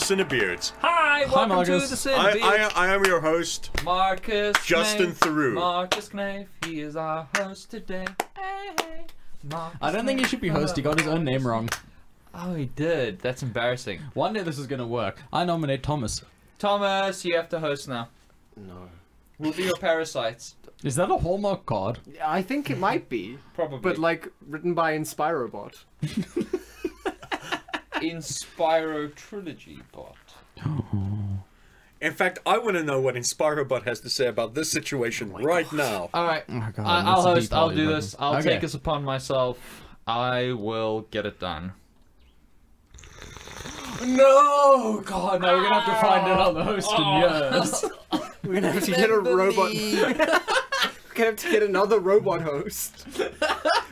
the Cinebeards. Hi, welcome to Marcus. the Sin I, I, I am your host. Marcus Justin Knave. Theroux. Marcus Knave, he is our host today. Hey, hey. Marcus I don't think he should be host. He got his own name wrong. Oh, he did. That's embarrassing. One day this is gonna work. I nominate Thomas. Thomas, you have to host now. No. We'll be your parasites. Is that a Hallmark card? I think it might be, Probably. but like written by Inspirobot. Inspiro Trilogy bot. Oh. In fact, I want to know what Inspirobot has to say about this situation right now. Alright, Oh, God, I, I'll host. I'll do this. I'll Okay. take this upon myself. I will get it done. No, God, no. we're gonna have to find another host in ah! years. We're gonna have to get a robot. We're gonna have to get another robot host.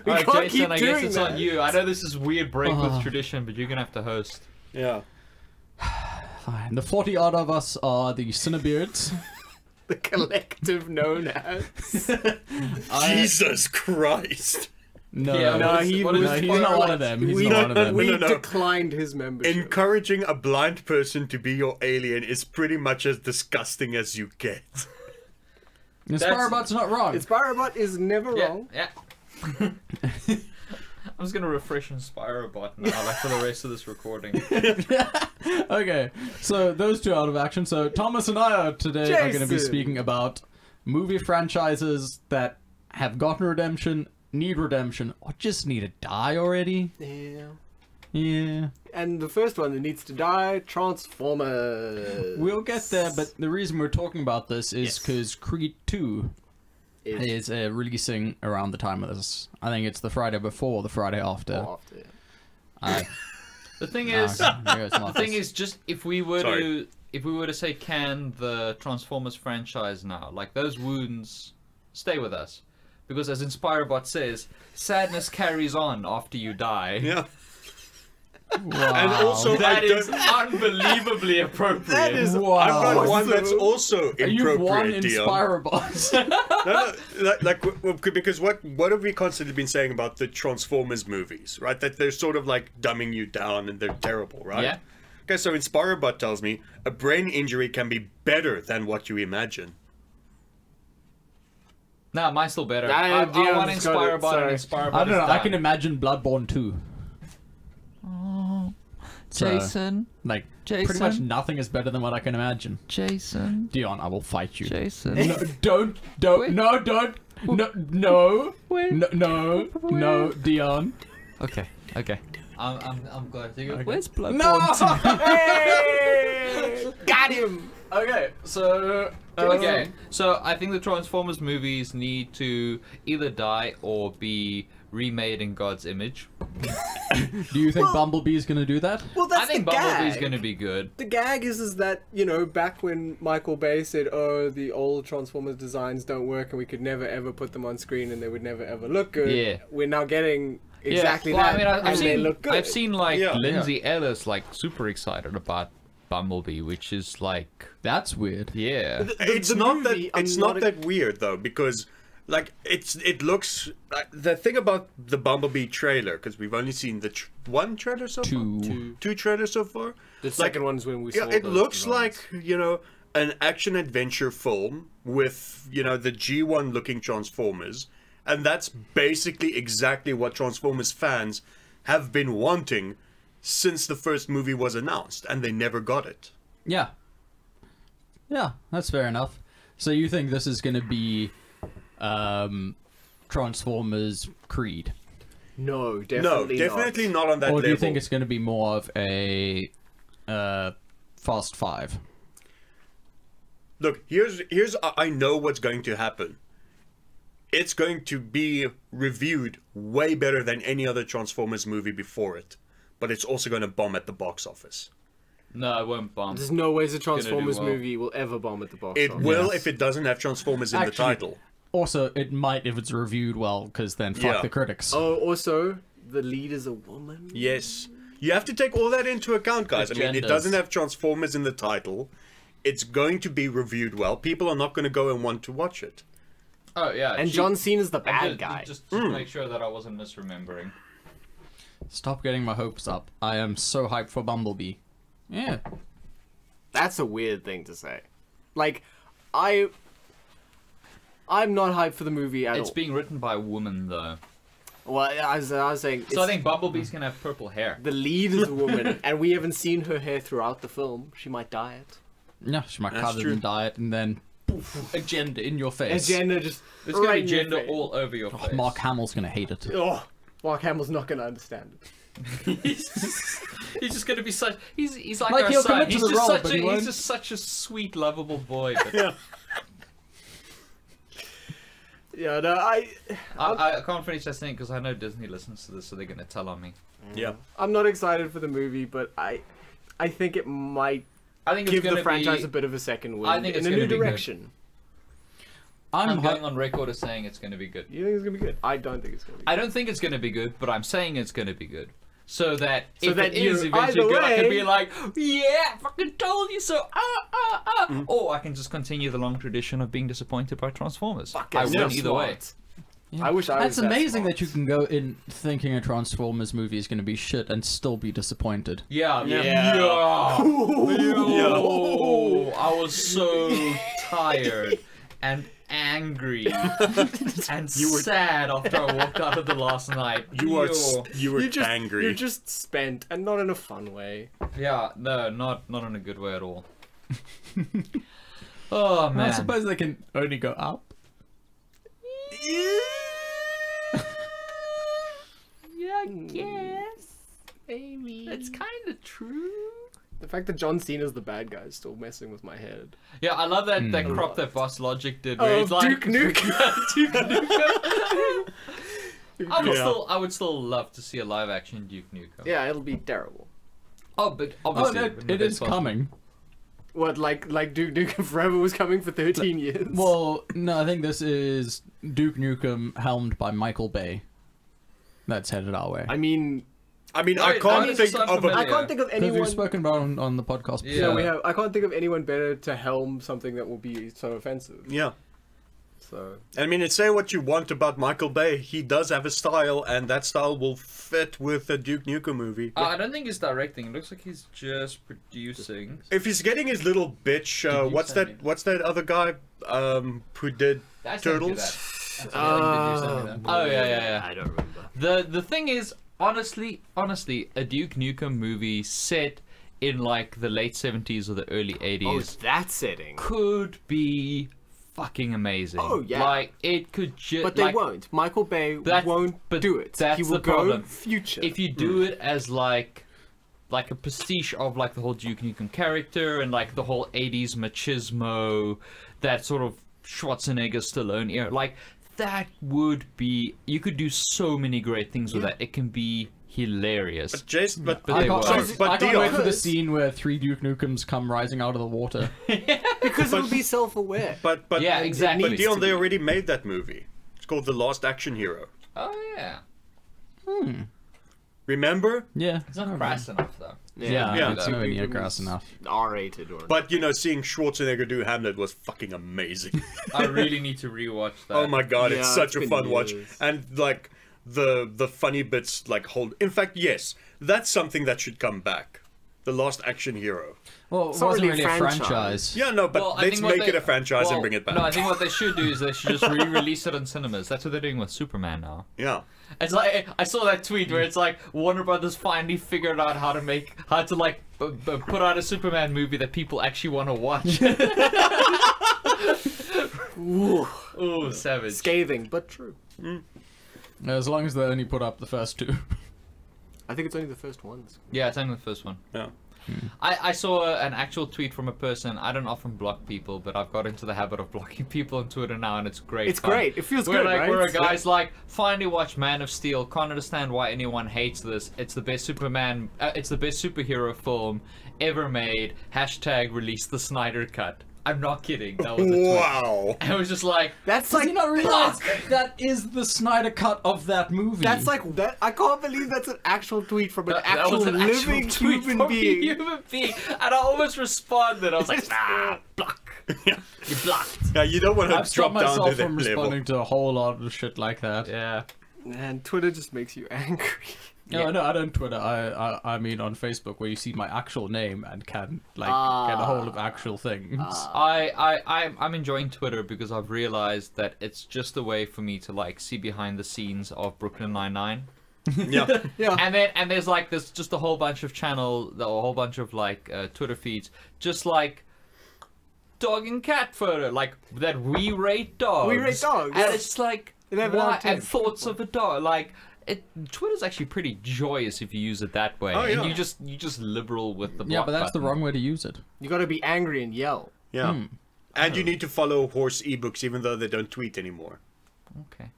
We Alright, can't Jason, keep I guess it's that. on you. I know this is weird break Ah. with tradition, but you're gonna have to host. Yeah. Fine. The 40 odd of us are the Cinebeards. The collective known as. Jesus Christ. No, Yeah, No, what is- he what is no, was he's not of one of them. He's we, not one of them. We No, no, no. declined his membership. Encouraging a blind person to be your alien is pretty much as disgusting as you get. Inspirobot's not wrong. Inspirobot is never Yeah, wrong. yeah. I'm just gonna refresh Inspirobot now, like for the rest of this recording. okay, so those two out of action. So Thomas and I are today are going to be speaking about movie franchises that have gotten redemption, need redemption, or just need to die already. Yeah. Yeah, And the first one that needs to die, Transformers. we'll get there. But the reason we're talking about this is Yes. because Creed Two is is uh, releasing around the time of this. I think it's the Friday before, the Friday after. after. I, The thing is, okay. Here it's the thing is, just if we were Sorry. to, if we were to say, can the Transformers franchise now, like those wounds, stay with us, because as Inspirobot says, sadness carries on after you die. Yeah. Wow. And also, I That don't. unbelievably appropriate. That is Wow. I've got one that's also You've won inappropriate, Dion. Inspirobot. no, no, like, like w- w- because what what have we constantly been saying about the Transformers movies, right? That they're sort of like dumbing you down and they're terrible, right? Yeah. Okay, so Inspirobot tells me a brain injury can be better than what you imagine. Nah, mine's still better. Nah, I, I Dion's want got it, Inspirobot and. Inspirobot I don't know. I can imagine Bloodborne 2. So, Jason, like, Jason. pretty much nothing is better than what I can imagine. Jason, Dion, I will fight you. Jason. No, don't, don't, Wait. no, don't, no, no, Wait. no, no, no, Dion. Okay, okay. I'm, I'm, I'm glad to go. Okay. Where's Bloodborne? No! Hey! Got him! okay, so, uh, Okay, so I think the Transformers movies need to either die or be remade in God's image. do you think Well- Bumblebee's gonna do that? Well, that's I think the Bumblebee's gag. going to be good. The gag is, is that, you know, back when Michael Bay said, oh, the old Transformers designs don't work and we could never ever put them on screen and they would never ever look good. Yeah. We're now getting exactly yeah. well, that. I mean, I, and I've they seen, look good. I've seen like Yeah, Lindsay Ellis like super excited about Bumblebee, which is like, That's weird. yeah. it's the not movie, that I'm it's not not, a- that weird though because like it's it looks like, the thing about the Bumblebee trailer because we've only seen the tr- one trailer so Two. far two two trailers so far The second one's when we yeah it looks designs. like you know an action adventure film with you know the G1 looking Transformers and that's basically exactly what Transformers fans have been wanting since the first movie was announced and they never got it Yeah. Yeah, that's fair enough. So you think this is gonna be, um, Transformers Creed? No, no definitely definitely not. not, on that or level do you think it's going to be more of a uh, Fast Five? Look, here's here's I I know what's going to happen. It's going to be reviewed way better than any other Transformers movie before it, but it's also going to bomb at the box office. No, it won't bomb. There's no ways a Transformers well. movie will ever bomb at the box office. It office. will Yes. if it doesn't have Transformers in Actually- the title. Also, it might if it's reviewed well, because then fuck Yeah. the critics. Oh, also, the lead is a woman. Yes, you have to take all that into account, guys. I mean, it Agendas. doesn't have Transformers in the title. It's going to be reviewed well. People are not going to go and want to watch it. oh, yeah. And she- John Cena's the and bad ju- guy. Just, just to make sure that I wasn't misremembering. Stop getting my hopes up. I am so hyped for Bumblebee. Yeah, That's a weird thing to say. Like, I. I'm not hyped for the movie at It's all. being written by a woman though, well, I was, I was saying. so I think Bumblebee's gonna have purple hair. the lead is a woman, and we haven't seen her hair throughout the film. She might dye it. No, she might That's cut it true. and dye it, and then poof, agenda in your face. Agenda just. There's gonna right be in your gender face. all over your Oh, face. Mark Hamill's gonna hate it. Oh, Mark Hamill's not gonna understand it. he's, just, he's just gonna be such. He's he's like, Like, our he'll son. commit to He's the just role, such but a he he's won't. just such a sweet, lovable boy. But Yeah. Yeah, no, I. I, I can't finish that thing because I know Disney listens to this, so they're gonna tell on me. Yeah. Mm. I'm not excited for the movie, but I, I think it might I think give gonna the franchise be, a bit of a second wind I think in a new be good. direction. I'm, I'm going on record as saying it's gonna be good. You think it's gonna be good? I don't think it's gonna be. I don't think it's gonna be good, but I'm saying it's gonna be good. So that So if that it is you- eventually either good, I can be like, yeah, I fucking told you so. Ah, ah, ah. Mm. Or I can just continue the long tradition of being disappointed by Transformers. Fuck, I it's win either way. Yeah. I wish I That's was that amazing smart. that you can go in thinking a Transformers movie is going to be shit and still be disappointed. Yeah, Yeah. yeah. Yeah. Yo, I was so tired and angry and You were- sad after I walked out of the last night. You were you were You're just angry. You're just spent and not in a fun way. Yeah, no, not not in a good way at all. oh man. I suppose they can only go up. Yeah, I guess. Hmm. Maybe. It's kind of true. The fact that John Cena's the bad guy is still messing with my head. Yeah, I love that that Hmm. crop that Boss Logic did. Where Oh, it's like Duke Nukem. Duke Nukem. I would Yeah. still, I would still love to see a live action Duke Nukem. Yeah, it'll be terrible. Oh, but Oh, obviously, no, in it the is best possible- coming. What, like like Duke Nukem Forever was coming for 13 years? Well, no, I think this is Duke Nukem helmed by Michael Bay. That's headed our way. I mean, I mean, I can't that think of a. I familiar. can't think of anyone. we've spoken about on, on the podcast before. Yeah. No, we have. I can't think of anyone better to helm something that will be so offensive. Yeah. So I mean, it's say what you want about Michael Bay. He does have a style, and that style will fit with a Duke Nukem movie. Uh, I don't think he's directing. It looks like he's just producing. If he's getting his little bitch, uh, what's that? me? What's that other guy um, who did I Turtles? that. I sent you- did you send me that? Oh yeah, yeah, yeah. I don't remember. The the thing is, honestly, honestly, a Duke Nukem movie set in like the late seventies or the early Oh, eighties it's that setting. could be fucking amazing. Oh, yeah. like it could just. But they like, won't. Michael Bay That- won't but do it. that's he will the go problem. future. If you do hmm. it as like like a prestige of like the whole Duke Nukem character and like the whole 80s machismo, that sort of Schwarzenegger Stallone era, like that would be you could do so many great things with Yeah. that. It can be hilarious. But Jason, but, But I they can't, won't. But I can't Dion- wait for the scene where three Duke Nukems come rising out of the water. because it'll be self-aware. but but Yeah, but exactly. Dion, they already made that movie. It's called The Last Action Hero. oh yeah. Hmm. Remember? Yeah. It's not crass enough though. Yeah, Yeah. it's not near grass enough. R-rated or But you know, seeing Schwarzenegger do Hamlet was fucking amazing. I really need to rewatch that. oh my god, Yeah, it's such it's a been fun watch. And like the the funny bits like hold in fact, yes, that's something that should come back. The Last Action Hero. Well, it It's not wasn't really really a a franchise. franchise. Yeah, no, but Well, let's make they- it a franchise well, and bring it back. No, I think what they should do is they should just re-release it in cinemas. That's what they're doing with Superman now. yeah. It's like I saw that tweet where it's like Warner Brothers finally figured out how to make how to like b- b- put out a Superman movie that people actually want to watch. Ooh, oh, savage! scathing, but true. Mm. As long as they only put up the first two. I think it's only the first ones. Yeah, it's only the first one. Yeah. I, I saw an actual tweet from a person. I don't often block people, but I've got into the habit of blocking people on Twitter now, and it's great. It's fun. great. It feels Where good, like right? where a guy's like, finally watch Man of Steel. Can't understand why anyone hates this. It's the best Superman. Uh, it's the best superhero film ever made. Hashtag release the Snyder cut. I'm not kidding. That was a tweet. Wow. I was just like, That's Does like he not realize that is the Snyder cut of that movie? That's like that. I can't believe that's an actual tweet from an that, that actual was an actual living tweet human from being. human being, and I almost responded. I was like, nah, block. Yeah. You blocked. Yeah, you don't want to I've drop down to myself that from level. responding to a whole lot of shit like that. Yeah. And Twitter just makes you angry. No, Yeah. no, I don't Twitter. I, I I mean on Facebook, where you see my actual name and can like Ah. get a hold of actual things. I, I, I'm, I'm enjoying Twitter because I've realized that it's just a way for me to like see behind the scenes of Brooklyn Nine Nine. Yeah. Yeah. And then and there's like there's just a whole bunch of channel, a whole bunch of like uh, Twitter feeds, just like dog and cat photo, like that we rate dogs. We rate dogs, and yeah. it's like 11 out why and thoughts of a dog, like. It, Twitter's actually pretty joyous if you use it that way, Oh, and yeah. you just you just liberal with the yeah, but that's the wrong way to use it. You gotta be angry and yell. Yeah. Hmm. And you need to follow horse ebooks even though they don't tweet anymore. Okay.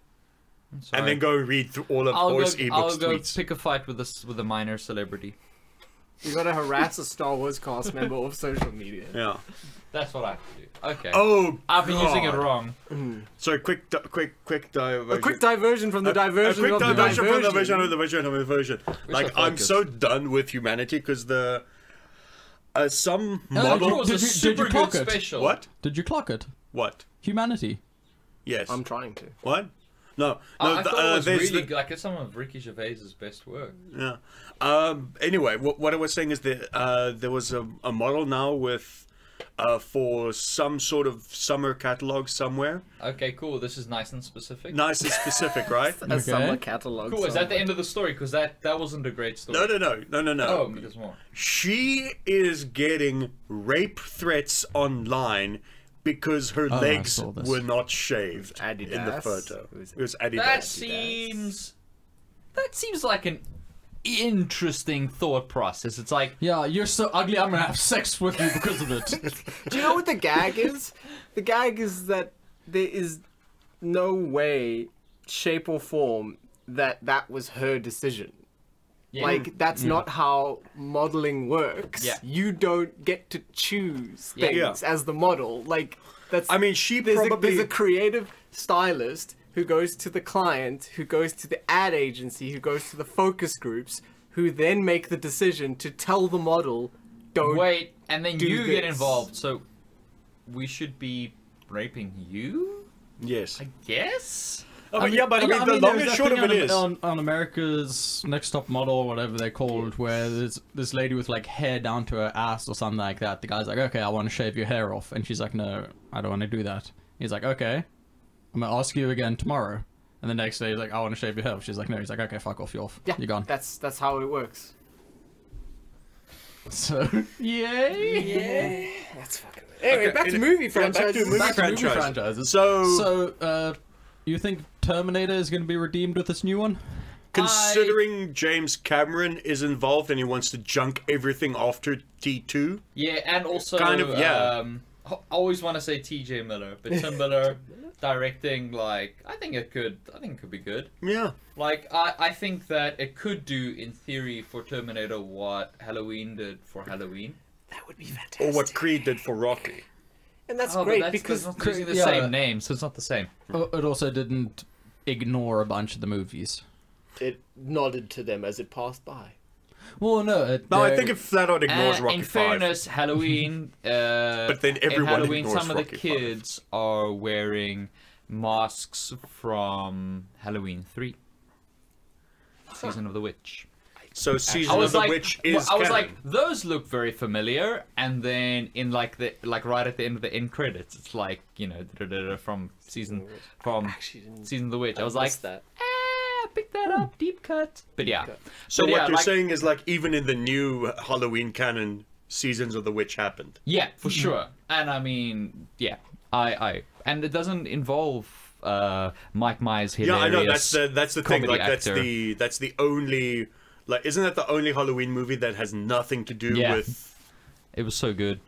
And then go read through all of I'll horse go, ebooks I'll go tweets. pick a fight with this with a minor celebrity. You gotta harass a Star Wars cast member off social media. Yeah. That's what I have to do. Okay. Oh, I've been using it God. wrong. Sorry, quick, di- quick, quick diversion. A quick diversion from the diversion a quick of the diversion from the diversion. diversion of the diversion of the diversion. Like I'm so done with humanity because the uh, some It model. was Did a you- did super you clock good it? special. What? Did you clock it? What? Humanity. Yes. I'm trying to. What? No, no. I, I the- thought uh, it was really the- like it's some of Ricky Gervais's best work. Yeah. Um. Anyway, what, what I was saying is that uh, there was a, a model now with uh, for some sort of summer catalog somewhere. Okay, cool. This is nice and specific. Nice and specific, right? A Okay. summer catalog. Cool. Is that the end of the story? Because that that wasn't a great story. No, no, no, no, no, no. Oh, there's more. She is getting rape threats online because her Oh, legs were not shaved Adidas? in the photo. It was- It was Adidas. That seems. That seems like an interesting thought process. It's like Yeah, you're so ugly. I'm gonna have sex with you because of it. Do you know what the gag is? The gag is that there is no way, shape, or form that that was her decision. Yeah. Like mm. that's mm. not how modeling works. Yeah. You don't get to choose Yeah. things as the model. Like that's. I mean, she there's a, there's a creative stylist who goes to the client, who goes to the ad agency, who goes to the focus groups, who then make the decision to tell the model, "Don't." Wait, and then do you get involved. So we should be raping you? yes. I guess. Oh, but yeah, but I mean, the long and short of it is. on, on America's Next Top Model or whatever they're called, where there's this lady with like hair down to her ass or something like that. The guy's like, "Okay, I want to shave your hair off," and she's like, "No, I don't want to do that." He's like, "Okay, I'm gonna ask you again tomorrow." And the next day, he's like, "I want to shave your hair." off. She's like, "No." He's like, "Okay, fuck off, you're off. Yeah, You're gone." That's that's how it works. So, yay! Yeah, that's fucking. Anyway, Okay, back to in- movie yeah, back to franchises. movie Back to movie franchise. franchises. So, So, uh, you think Terminator is going to be redeemed with this new one? considering James Cameron is involved and he wants to junk everything after T2, Yeah, and also Kind of, yeah. Um, I always want to say T.J. Miller, but Tim Miller directing, like, I think it could. I think it could be good. yeah. Like, I, I think that it could do, in theory, for Terminator what Halloween did for Halloween. That would be fantastic. Or what Creed did for Rocky. and that's Oh, great that's, because that's not using the yeah. same name, so it's not the same. Uh, It also didn't ignore a bunch of the movies. it nodded to them as it passed by. Well, no. It, No, I think it flat out ignores Uh, Rocky in 5. fairness, Halloween. Uh, But then in everyone Halloween, ignores some of the Rocky kids are wearing masks from Halloween Three, Season of the Witch. So Season I of the like, Witch is I was canon. like, those look very familiar. And then in like the like right at the end of the end credits, it's like you know da-da-da-da from season from Season of the Witch. I was like, that. ah, pick that up, deep cut. But yeah, cut. So But what yeah, you're like- saying is like even in the new Halloween canon, Seasons of the Witch happened. Yeah, for sure. And I mean, yeah, I, I, and it doesn't involve uh, Mike Myers Yeah. I know that's the that's the thing. comedy Like that's actor. the that's the only like isn't that the only Halloween movie that has nothing to do Yeah. with It was so good.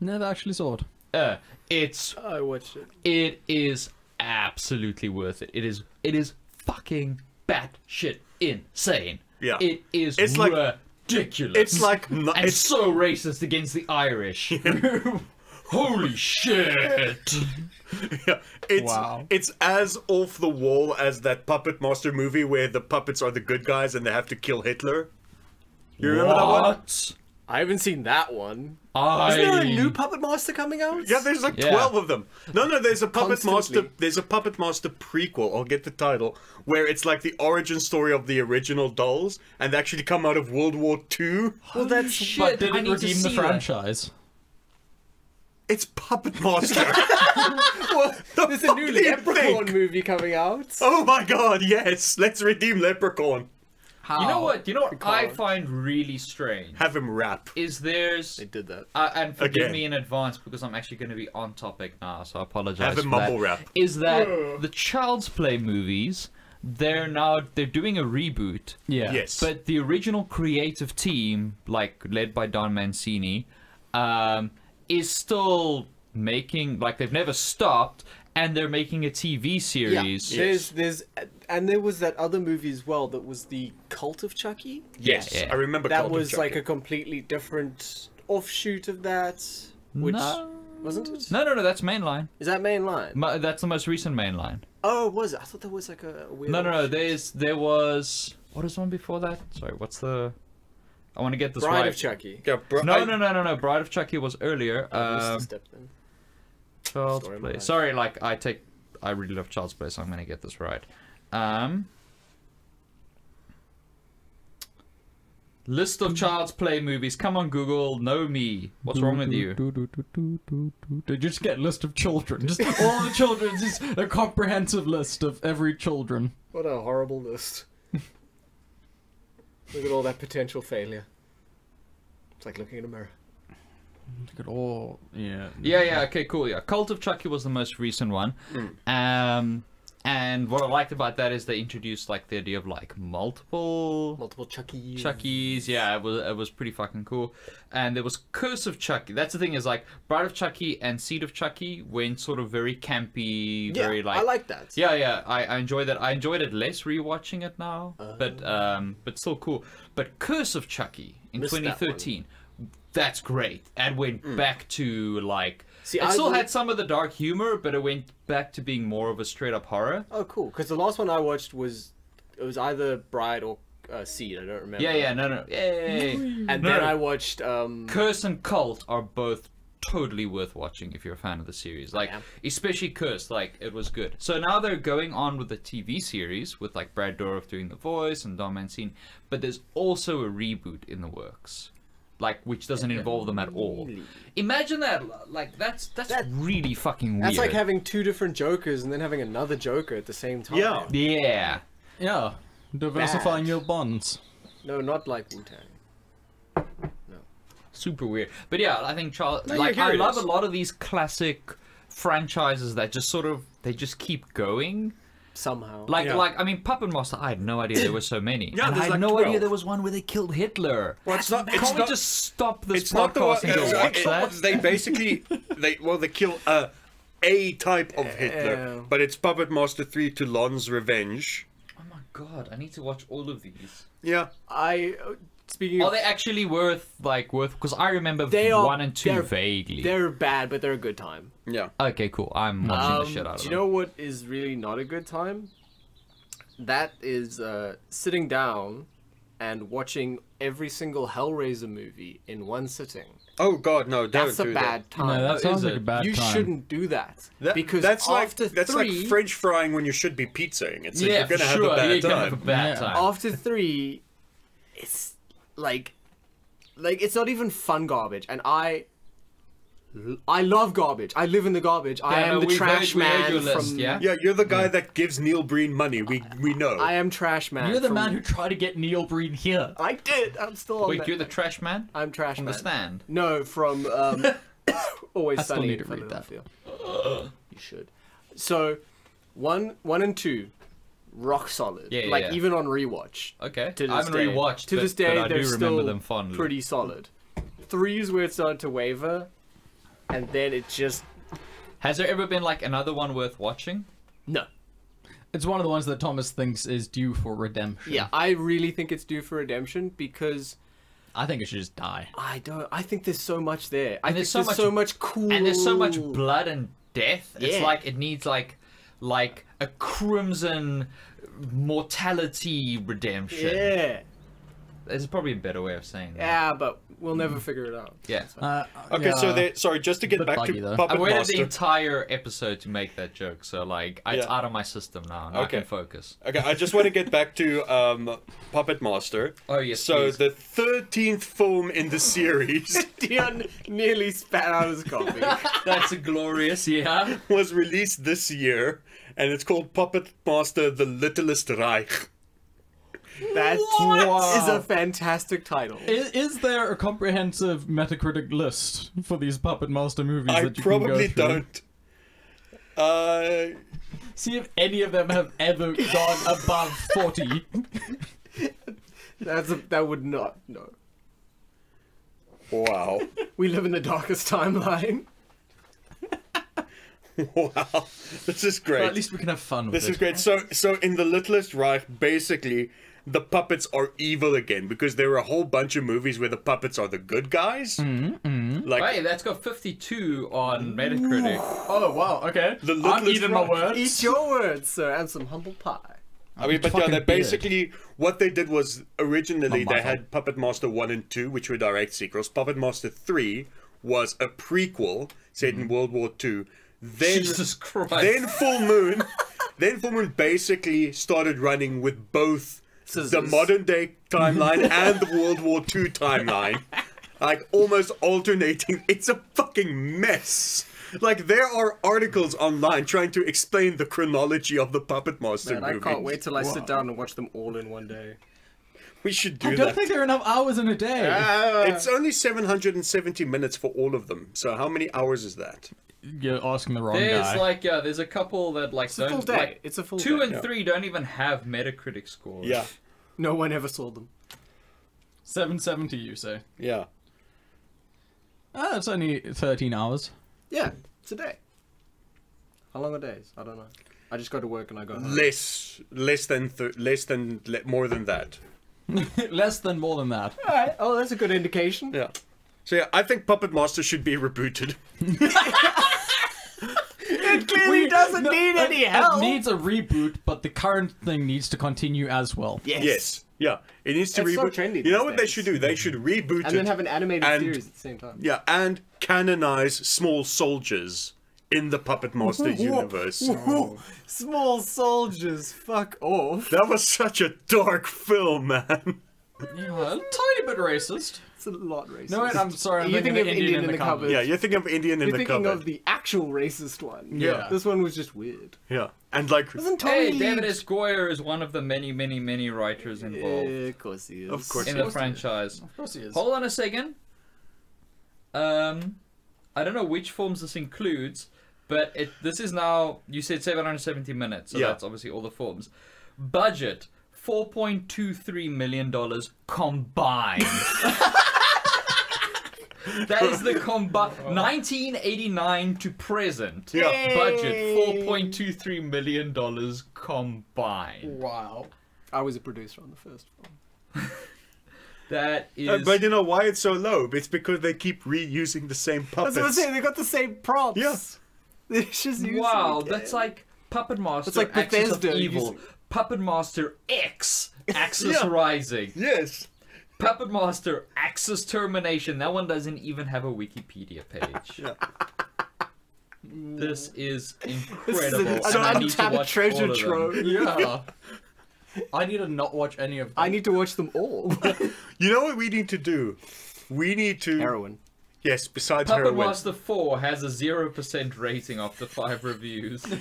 Never actually saw it. Uh, it's I watched it. it is absolutely worth it. It is it is fucking batshit insane. Yeah. it is. It's like- ridiculous. it's like no, and it's so racist against the Irish. Holy shit! yeah, it's Wow. it's as off the wall as that Puppet Master movie where the puppets are the good guys and they have to kill Hitler. You remember that one? I haven't seen that one. I... Isn't there a new Puppet Master coming out? Yeah, there's like Yeah. twelve of them. No, no, there's a Puppet Constantly. Master. There's a Puppet Master prequel. I'll get the title where it's like the origin story of the original dolls, and they actually come out of World War Two. Well, that's shit. But did I it need to redeem the see that. Franchise? It's Puppet Master. what the There's a new Leprechaun think? movie coming out. Oh my god, yes! Let's redeem Leprechaun. How? You know what? You know what We I find really strange Have him rap. is there's They did that. uh, and forgive Again. me in advance because I'm actually going to be on topic now, so I apologize. Have him for that, mumble rap. Is that the Child's Play movies? They're now they're doing a reboot, Yeah. Yes. but the original creative team, like led by Don Mancini, um, is still making like they've never stopped, and they're making a TV series. Yeah, there's, there's, and there was that other movie as well that was the Cult of Chucky. yes, yeah. I remember. that Cult of was like a completely different offshoot of that, which No. wasn't it? No, no, no, that's mainline. Is that main line? That's the most recent mainline. Oh, was it? I thought there was like a, a weird. No, no, no. offshoot. There's there was what is one before that? Sorry, what's the? I want to get this Bride right. of Chucky. Yeah, bro, no, I- no, no, no, no. Bride of Chucky was earlier. I missed Um, step then. Child's Story Play. Sorry, like I take, I really love Child's Play, so I'm gonna get this right. Um, list of Child's Play movies. Come on, Google. Know me. What's wrong with you? They just get list of children. Just all the children. Just a comprehensive list of every children. What a horrible list. Look at all that potential failure. It's like looking in a mirror. Look at all. Yeah. Yeah, yeah, okay, cool. Yeah, Cult of Chucky was the most recent one. Um, and what I liked about that is they introduced like the idea of like multiple Multiple Chucky. Chucky's. Yeah, it was it was pretty fucking cool. And there was Curse of Chucky. That's the thing is like Bride of Chucky and Seed of Chucky went sort of very campy, Yeah, very like. I like that. Yeah, yeah, I, I enjoyed that. I enjoyed it less rewatching it now, but Oh. um, but still cool. But Curse of Chucky in Missed that 2013, that's great, and went back to like. See, it I still had some of the dark humor, but it went back to being more of a straight up horror. Oh, cool. Because the last one I watched was it was either Bride or uh, Seed. I don't remember. Yeah, yeah, no, no, yay. And No, then. I watched um. Curse and Cult are both totally worth watching if you're a fan of the series. Like, especially Curse, like it was good. So now they're going on with the TV series with like Brad Dourif doing the voice and Don Mancini, but there's also a reboot in the works. Like, which doesn't involve them at all. Imagine that. Like, that's that's That- really fucking weird. That's like having two different Jokers and then having another Joker at the same time. Yeah. yeah. Yeah. Diversifying Bad. your bonds. No, not like Wu Tang. No. Super weird. But yeah, I think Charles. No, like yeah, I here it love is. a lot of these classic franchises that just sort of they just keep going. Somehow. Like, Yeah. like I mean, Puppet Master. I had no idea there were so many. Yeah, and I had like no 12. idea there was one where they killed Hitler. Well, it's not- Can't it's we not- just stop this it's not the podcast one. and go it's- watch it- that? They basically they well they kill a a type of Hitler, Yeah. but it's Puppet Master Three: Toulon's Revenge. Oh my god! I need to watch all of these. Yeah, I uh, speaking Are of they actually worth like worth? Because I remember They are- one and two they're- vaguely. they're bad, but they're a good time. yeah. Okay, cool. I'm watching the Um, shit out of do you know what is really not a good time? That is uh, sitting down and watching every single Hellraiser movie in one sitting. Oh God, no! Don't That's a bad that. time. No, that is sounds like a bad you time. You shouldn't do that, That- because that's after like that's three, like French frying when you should be pizzaing. It's like yeah, you're gonna for have sure. a bad You're time. gonna have a bad Yeah. time. after three, it's like, like it's not even fun garbage, and I. I love garbage. I live in the garbage. I am the trash heard man your list, from. yeah? Yeah, you're the guy that gives Neil Breen money. We we know. I am trash man. You're the from- man who tried to get Neil Breen here. I did. I'm still on Wait, that. you're the trash man I'm trash on man. the stand. No, from um, Always I still Sunny need to read that. Philadelphia. you should. So, one, one and two, rock solid. Yeah, yeah, like yeah. even on rewatch. Okay. To this I haven't day. rewatched, To but, this day, but I they're do still them fondly. pretty solid. Three is where it started to waver, and then it just Has there ever been like another one worth watching? no. It's one of the ones that Thomas thinks is due for redemption. Yeah, I really think it's due for redemption because I think it should just die. I don't. I think there's so much there. I think there's there's so so much- much cool. And there's so much blood and death. It's like it needs like like a crimson mortality redemption. Yeah. There's probably a better way of saying that. Yeah, but we'll never figure it out. Yeah. Uh, Okay, so yeah. they sorry, just to get back buggy, to though. I waited Master. the entire episode to make that joke, so like it's Yeah. out of my system now. Now I Okay. can focus. Okay, I just want to get back to um, Puppet Master. Oh yes. So please. the thirteenth film in the series Dion nearly spat out his coffee. that's a glorious, yeah. was released this year, and it's called Puppet Master: The Littlest Reich. That What? is a fantastic title. Is, is there a comprehensive Metacritic list for these Puppet Master movies I that you can probably go through? don't. Uh, See if any of them have ever gone above 40. That's a, that would not no. wow, We live in the darkest timeline. wow, this is But great. at least we can have fun with This it. is great. So, so in the Littlest Reich, basically, the puppets are evil again because there are a whole bunch of movies where the puppets are the good guys. Mm-hmm, Like Hey, that's got 52 on Metacritic. Oh, wow, okay. The I'm Littlest eating my words. Eat your words, sir, and some humble pie. I mean, but yeah, fucking they beard. basically what they did was originally Oh, they had Puppet Master one and two, which were direct sequels. Puppet Master three was a prequel set in World War Two. Then, Jesus Christ. then Full Moon, then Full Moon basically started running with both the modern day timeline and the World War Two timeline, like almost alternating. It's a fucking mess. Like there are articles online trying to explain the chronology of the Puppet Master Man, I can't wait till I Wow. sit down and watch them all in one day. We should do I don't that. think there are enough hours in a day. It's only 770 minutes for all of them. So how many hours is that? You're asking the wrong There's guy. like yeah, there's a couple that like It's a full day. like it's a full two day. and Yeah. three don't even have Metacritic scores. Yeah, No one ever saw them. 770, you say? yeah. Ah, it's only 13 hours. Yeah, it's a day. How long are days? I don't know. I just go to work and I go home. Less, less than, th- less than, le- more than that. Less than more than that. Alright, oh, that's a good indication. Yeah. So yeah, I think Puppet Master should be rebooted. It clearly doesn't No, need it- any help. It needs a reboot, but the current thing needs to continue as well. yes. Yes. Yeah. It needs to It's so trendy you know what they should do? They should reboot And it. then have an animated and- series at the same time. Yeah, and canonize small soldiers in the Puppet Master universe. Small soldiers, fuck off. That was such a dark film, man. Yeah, a tiny bit racist. It's a lot racist. No, wait, I'm sorry. I'm You're thinking, thinking of Indian, in the, cupboard. Yeah, you're thinking of Indian in the cupboard. You're the thinking of the actual racist one. Yeah. This one was just weird. Yeah, and like, Wasn't Tommy Hey, David S. Goyer is one of the many, many, many writers involved Yeah, of course he is. Of course in he the is. franchise. Of course he is. Hold on a second. Um, I don't know which forms this includes, but it this is now you said 770 minutes, so Yeah. that's obviously all the forms. Budget 4.23 million dollars combined. that is the combined 1989 to present. Yeah. Budget 4.23 million dollars combined. Wow. I was a producer on the first one. That is uh, but you know why it's so low? It's because they keep reusing the same That's what I'm puppets. saying. They got the same props. Yeah. They just use Wow, them again. that's like Puppet Master, That's like Axis of Evil, using- Puppet Master X, Axis Yeah. Rising, Yes. Puppet Master Axis Termination. That one doesn't even have a Wikipedia page. Yeah. This is This is incredible. an, I an need to untapped treasure all of them. trove. Yeah. I need to not watch any of them. I need to watch them all. You know what we need to do? We need to. Heroin. Yes, besides Puppet heroin. Master 4 has a 0% rating after 5 reviews.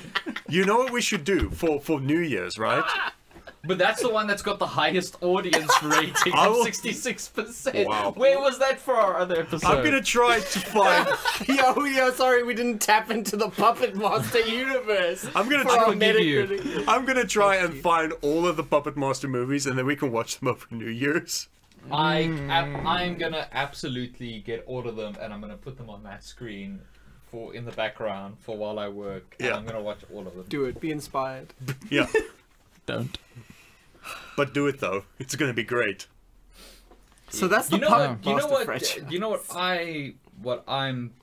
You know what we should do for for New Year's, right? But that's the one that's got the highest audience rating of 66%. Wow. Where was that for our other episode? I'm gonna try to find. yo, yo, sorry, we didn't tap into the Puppet Master universe. I'm gonna try. our forgive you. I'm gonna try and find all of the Puppet Master movies, and then we can watch them over New Year's. I am, mm. I'm gonna absolutely get all of them, and I'm gonna put them on that screen for in the background for while I work. and Yeah. I'm gonna watch all of them. Do it. Be inspired. Yeah, Don't. but do it though. It's gonna be great. So that's the You know what? You know what? franchise. You know what? I what I'm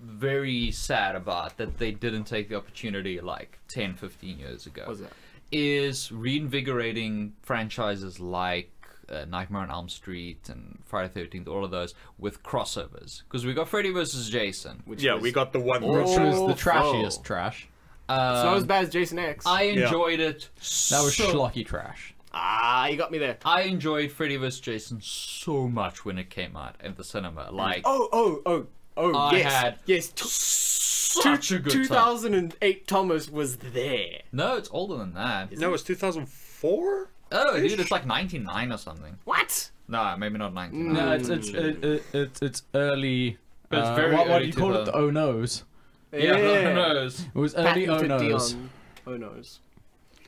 very sad about that they didn't take the opportunity like 10, 15 years ago. What's that? is reinvigorating franchises like uh, Nightmare on Elm Street and Friday Thirteenth, all of those with crossovers because we got Freddy versus Jason. Which Yeah, was- we got the one. Which was Oh, the trashiest oh. trash. It's not as Um, bad as Jason X. I enjoyed it. That was so, schlocky trash. ah, you got me there. I enjoyed Freddy vs. Jason so much when it came out in the cinema. Like Oh, oh, oh, oh, I yes. had yes. T- such a good time. 2008 Thomas was there. No, it's older than that. No, it was 2004. Oh, dude, it's like 99 or something. What? No, maybe not 99. No, it's it's it, it, it's it's early. But it's uh, very what, what do you call it? The 2000. oh no's. Yeah, oh knows? It was early oh Patented no's. Dion Oh no's.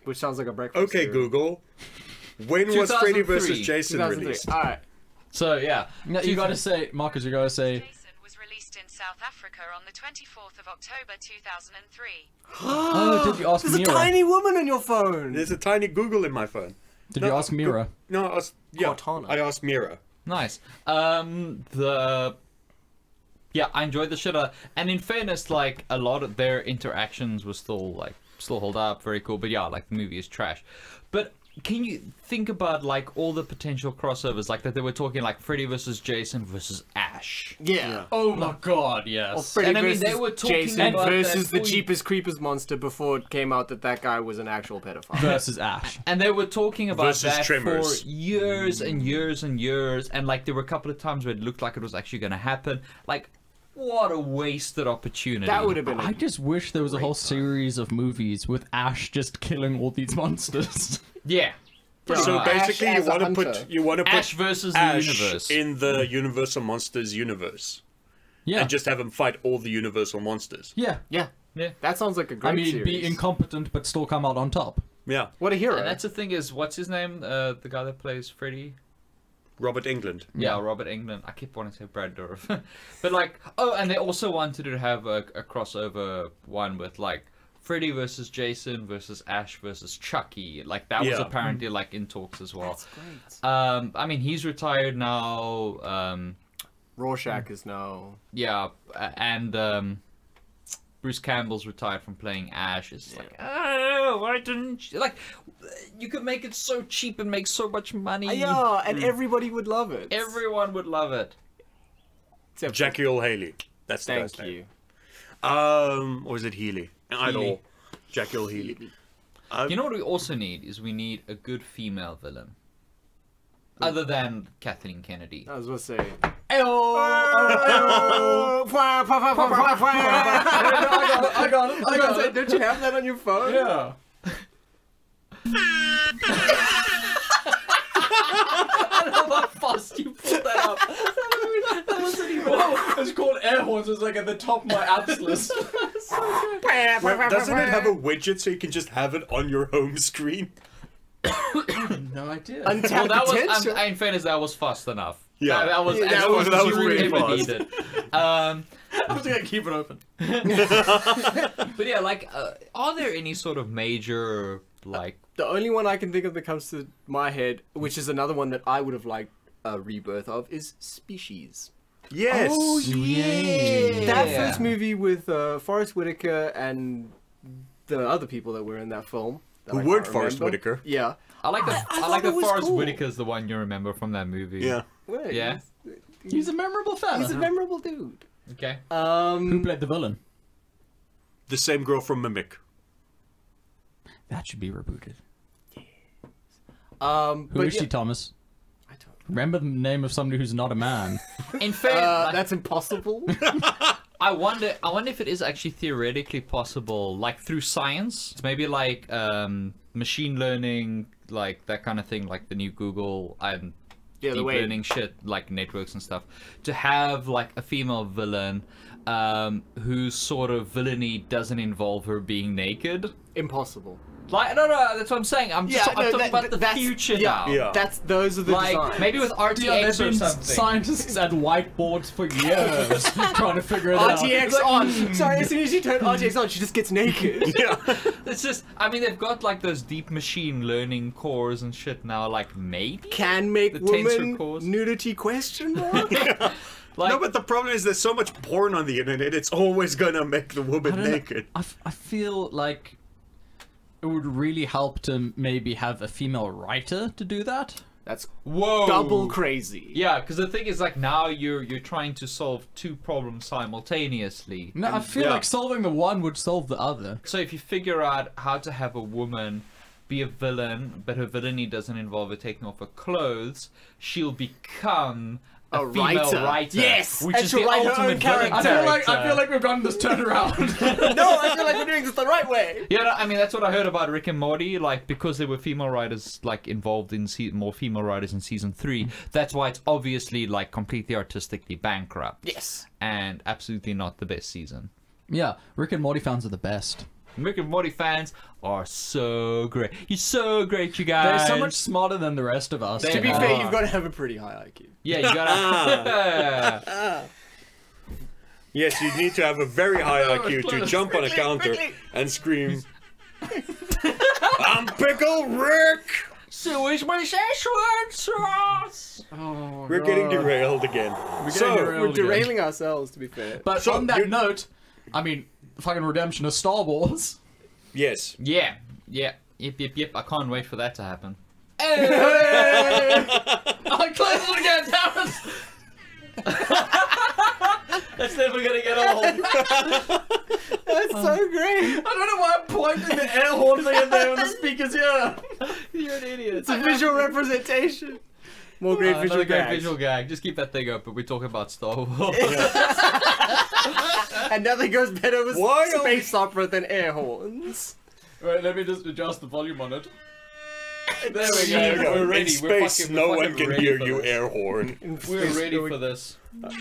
Which sounds like a breakfast. Okay, cereal. Google. When was Freddy 2003. vs. Jason 2003. released? Alright. So yeah, No, you gotta say, Marcus. You gotta say. Jason was released in South Africa on the 24th of October 2003. Oh, did you ask There's a tiny woman on your phone. There's a tiny Google in my phone. Did No, you ask go- Mira? No, I asked, yeah, Cortana. I asked Mira. nice. Um, the yeah, I enjoyed the shit out. And in fairness, like a lot of their interactions were still like still hold up, very cool. But yeah, like the movie is trash. But can you think about like all the potential crossovers, like that they were talking like Freddy versus Jason versus Ash. Yeah. Oh my god, yes. Or Freddy And I mean, versus they were talking Jason about that versus the Jeepers Creepers monster before it came out that that guy was an actual pedophile. Versus Ash. And they were talking about Versus that Tremors. for years and years and years, and like there were a couple of times where it looked like it was actually going to happen. Like, what a wasted opportunity! that would have been. I just wish there was a whole series of movies with Ash just killing all these monsters. yeah. Pretty So much. basically, Ash you want to put you want to put Ash versus the Ash universe. in the Universal Monsters universe, yeah. and just have him fight all the Universal monsters. yeah. yeah. Yeah. That sounds like a great I mean, series. be incompetent but still come out on top. Yeah, what a hero. And that's the thing is, what's his name? Uh, the guy that plays Freddy. Robert Englund. Yeah, Robert Englund. I keep wanting to say Brad Dourif, but like, oh, and they also wanted to have a, a crossover one with like Freddy versus Jason versus Ash versus Chucky. Like that was Yeah. apparently like in talks as well. That's great. Um, I mean, he's retired now. Um, Rorschach is now. yeah, and um, Bruce Campbell's retired from playing Ash. It's like, oh, why didn't you? Like, you could make it so cheap and make so much money. Yeah, and mm. everybody would love it. Everyone would love it. Except for- Jackie Earle Haley. That's the Thank guy's name. you. Um, or is it Healy? Either Healy. or. Jackie Earl Healy. Uh, you know what we also need is we need a good female villain. Other than Kathleen Kennedy. I was gonna say. I got it. I was gonna say, don't you have that on your phone? Yeah. how fast you pulled that up. that wasn't even. it's called air horns. It's like at the top of my apps list. Well, doesn't it have a widget so you can just have it on your home screen? no idea. Well, Untapped that was. Um, potential. I'm, in fairness, that was fast enough. Yeah. that, that was. Yeah, that was- that was really ever fast. Um, I was gonna keep it open. but yeah, like, uh, are there any sort of major like? The only one I can think of that comes to my head, which is another one that I would have liked a rebirth of, is Species. Yes. Oh, yeah. That first movie with uh, Forest Whitaker and the other people that were in that film. that Who I weren't can't Forest. Whitaker. Yeah. I like the. I I, thought like it the was Forest cool. Whitaker's the one you remember from that movie. Yeah. Wait, Yeah. He's a memorable fella. He's a memorable dude. Okay. Um, Who played the villain? The same girl from Mimic. That should be rebooted. um, Who but is yeah, she, Thomas? I don't Remember the name of somebody who's not a man. In fact, Uh, like, that's impossible. I wonder. I wonder if it is actually theoretically possible, like through science, maybe like um, machine learning, like that kind of thing, like the new Google and Yeah, the deep learning shit, like networks and stuff, to have like a female villain um, whose sort of villainy doesn't involve her being naked. impossible. Like no, no, that's what I'm saying. I'm just Yeah, I'm talking that- about the future yeah, now. Yeah. That's those are the Like designs. maybe with RTX or something. scientists at whiteboards for years trying to figure it out. RTX on. Sorry, as soon as you turn RTX on, she just gets naked. Yeah. It's just, I mean, they've got like those deep machine learning cores and shit now. Like maybe Can make The tensor woman cores. nudity question mark? Like no, but the problem is there's so much porn on the internet, it's always gonna make the woman don't know. naked. I, f- I feel like it would really help to maybe have a female writer to do that. That's Whoa. double crazy. Yeah, because the thing is, like now you're you're trying to solve two problems simultaneously. No, I feel yeah. like solving the one would solve the other. So if you figure out how to have a woman be a villain, but her villainy doesn't involve her taking off her clothes, she'll become a, A female writer. writer. Yes, which and is she'll the write her own ultimate character. I feel like I feel like we've gotten this turnaround. no, I feel like we're doing this the right way. Yeah, no, I mean that's what I heard about Rick and Morty. Like because there were female writers like involved in se- more female writers in season three. That's why it's obviously like completely artistically bankrupt. Yes. and absolutely not the best season. yeah, Rick and Morty fans are the best. Rick and Morty fans are so great. You're so great, you guys. They're so much smarter than the rest of us. They To be are. fair, you've got to have a pretty high IQ. Yeah, you gotta. Yes, you need to have a very high IQ to jump on a counter and scream, I'm Pickle Rick! So Sewage my sauce. Oh, We're getting derailed again. getting so, derailed. We're again. derailing ourselves, to be fair. But So, on that you're- note, I mean, fucking redemption of Star Wars. yes. Yeah, yeah, yep, yep, yep. I can't wait for that to happen. I closed it again, damn it! That's never gonna get old. That's so um, great. I don't know why I'm pointing the air horn thing in there when the speaker's here. You're an idiot. It's a visual representation. More great Uh, visual another great gags. visual gag. Just keep that thing up. But we're talking about Star Wars. And nothing goes better with Why are space opera than air horns. Wait, let me just adjust the volume on it. there we There go. you go. We're ready. In we're space, fucking, no we're one can ready hear you this. air horn. We're space, ready no- for this.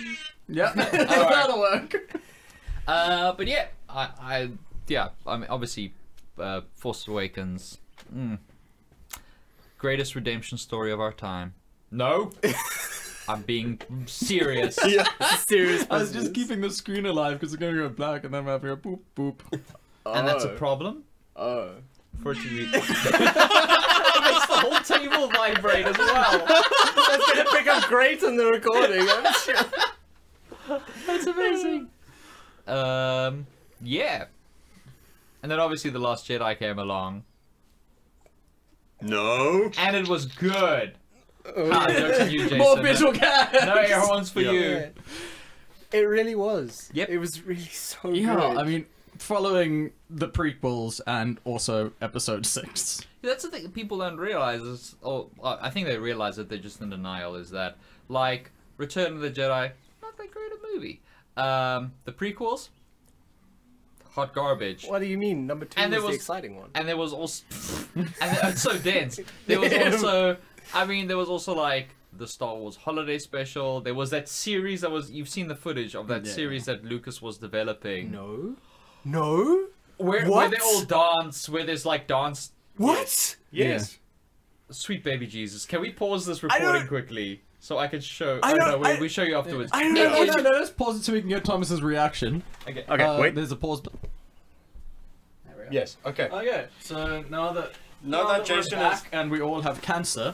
Yeah, that'll work. Uh, but yeah, I, I, yeah, I mean, obviously, uh, Force Awakens, mm, greatest redemption story of our time. No, I'm being serious. Yeah. Serious I was just keeping the screen alive because it's gonna go black and then I'm having a boop boop. and that's a Oh. problem Oh. for it to makes the whole table vibrate as well. That's gonna pick up great on the recording, I'm sure. That's amazing. Um, yeah, and then obviously the Last Jedi came along, No. and it was good. Ah, jokes you, Jason. More visual gags. No air horns for Yeah. you. Yeah. It really was. Yep. It was really so Yeah, good. I mean, following the prequels and also Episode Six. That's the thing that people don't realize is, or uh, I think they realize that they're just in denial. Is that like Return of the Jedi, not that great a movie. Um, the prequels, hot garbage. what do you mean? Number two And was, there was- the exciting one. And there was also, and it's so dense. There was also, I mean, there was also like the Star Wars Holiday Special. There was that series that was you've seen the footage of that Yeah. series that Lucas was developing. No. No? Where, where they all dance, where there's like dance What? Yes. Sweet baby Jesus, can we pause this recording quickly so I can show? I oh don't- no, we, I- we show you afterwards. I don't know. no, no, no, let's pause it so we can get Thomas's reaction. Okay. Okay, Uh, wait. There's a pause. bu- Yes. Okay. Okay, so now that Now that we're Jason back has- and we all have cancer,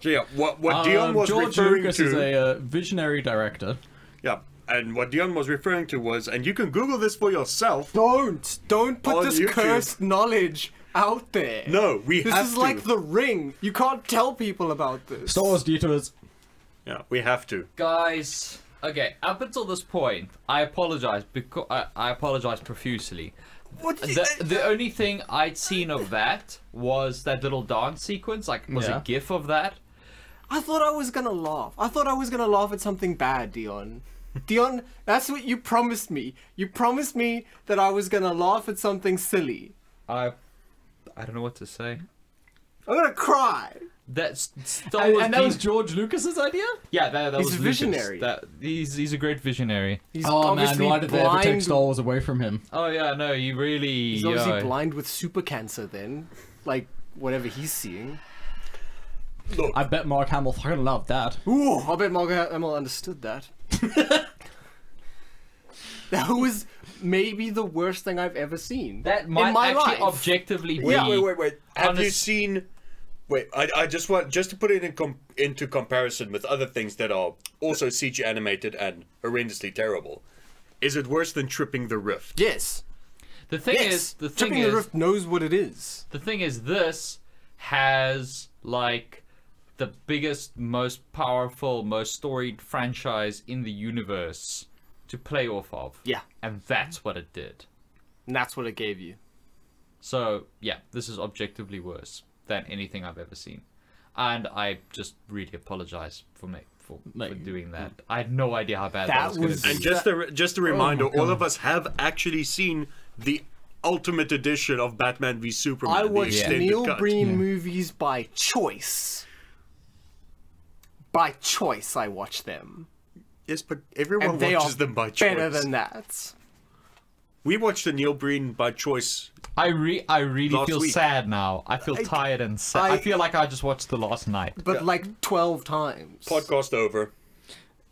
So yeah, what what Dion was George referring Lucas to. is a uh, visionary director. Yeah, and what Dion was referring to was, and you can Google this for yourself. Don't. Don't put this YouTube. cursed knowledge out there. No, we This have is to. like the ring. You can't tell people about this. Star Wars detours. Yeah, we have to. Guys, okay. Up until this point, I apologize because I, I apologize profusely. What did The the only thing I'd seen of that was that little dance sequence. Like, was Yeah. a GIF of that. I thought I was gonna laugh. I thought I was gonna laugh at something bad, Dion. Dion, that's what you promised me. You promised me that I was gonna laugh at something silly. I I don't know what to say. I'm gonna cry. That's Star And, Wars and that was George Lucas's idea. yeah. That, that He's was a Lucas. visionary. That he's he's a great visionary. He's oh man, obviously why did they ever take blind. Star Wars away from him? Oh yeah, no, he really. He's obviously yeah. blind with super cancer. Then, like whatever he's seeing. Look, I bet Mark Hamill fucking loved that. Ooh, I bet Mark Hamill understood that. that was maybe the worst thing I've ever seen. That might in my actually life. objectively be. wait, wait, wait, wait. Have you seen? Wait, I, I just want just to put it in com- into comparison with other things that are also CG animated and horrendously terrible. Is it worse than tripping the rift? Yes. The thing yes. is, the thing Tripping is, the Rift knows what it is. the thing is, this has like the biggest, most powerful, most storied franchise in the universe to play off of. Yeah. And that's what it did. And that's what it gave you. So, yeah, this is objectively worse than anything I've ever seen. And I just really apologize for me for, for doing that. I had no idea how bad that, That was was- And just a just a reminder, oh my all of us have actually seen the ultimate edition of Batman v Superman. I the watched extended Neil cut. Breen movies by choice. By choice, I watch them, Yes, but everyone and they watches are them by choice. better than that. We watched the Neil Breen by choice. I re- I really Last feel week. sad now. I feel tired and sad. I, I- feel like I just watched the last night. But like twelve times. Podcast over.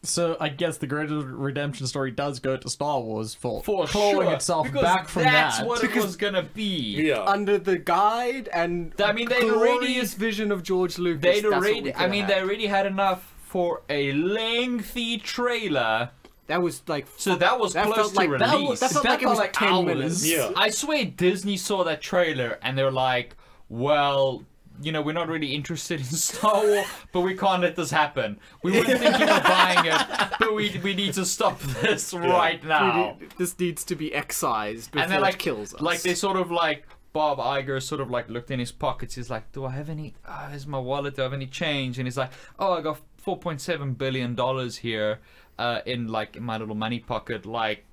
So I guess the greatest redemption story does go to Star Wars for, For clawing sure, itself because back from that's that. That's what Because- it was gonna be. Yeah. Under the guide and I mean, they'd already- vision of George Lucas. They'd that's what we already. I mean, had. they already had enough for a lengthy trailer. That was like. So that was that close to like that, release. was, that felt That like it was like ten hours. minutes. Yeah. I swear Disney saw that trailer and they're like, well, you know, we're not really interested in Star Wars, but we can't let this happen. We weren't thinking of buying it, but we, we need to stop this right now. need- this needs to be excised before And then like it kills us. like they sort of like Bob Iger sort of like looked in his pockets. He's like, "Do I have any? Oh, here's my wallet. Do I have any change?" And he's like, "Oh, I got 4.7 billion dollars here uh, in like in my little money pocket. Like,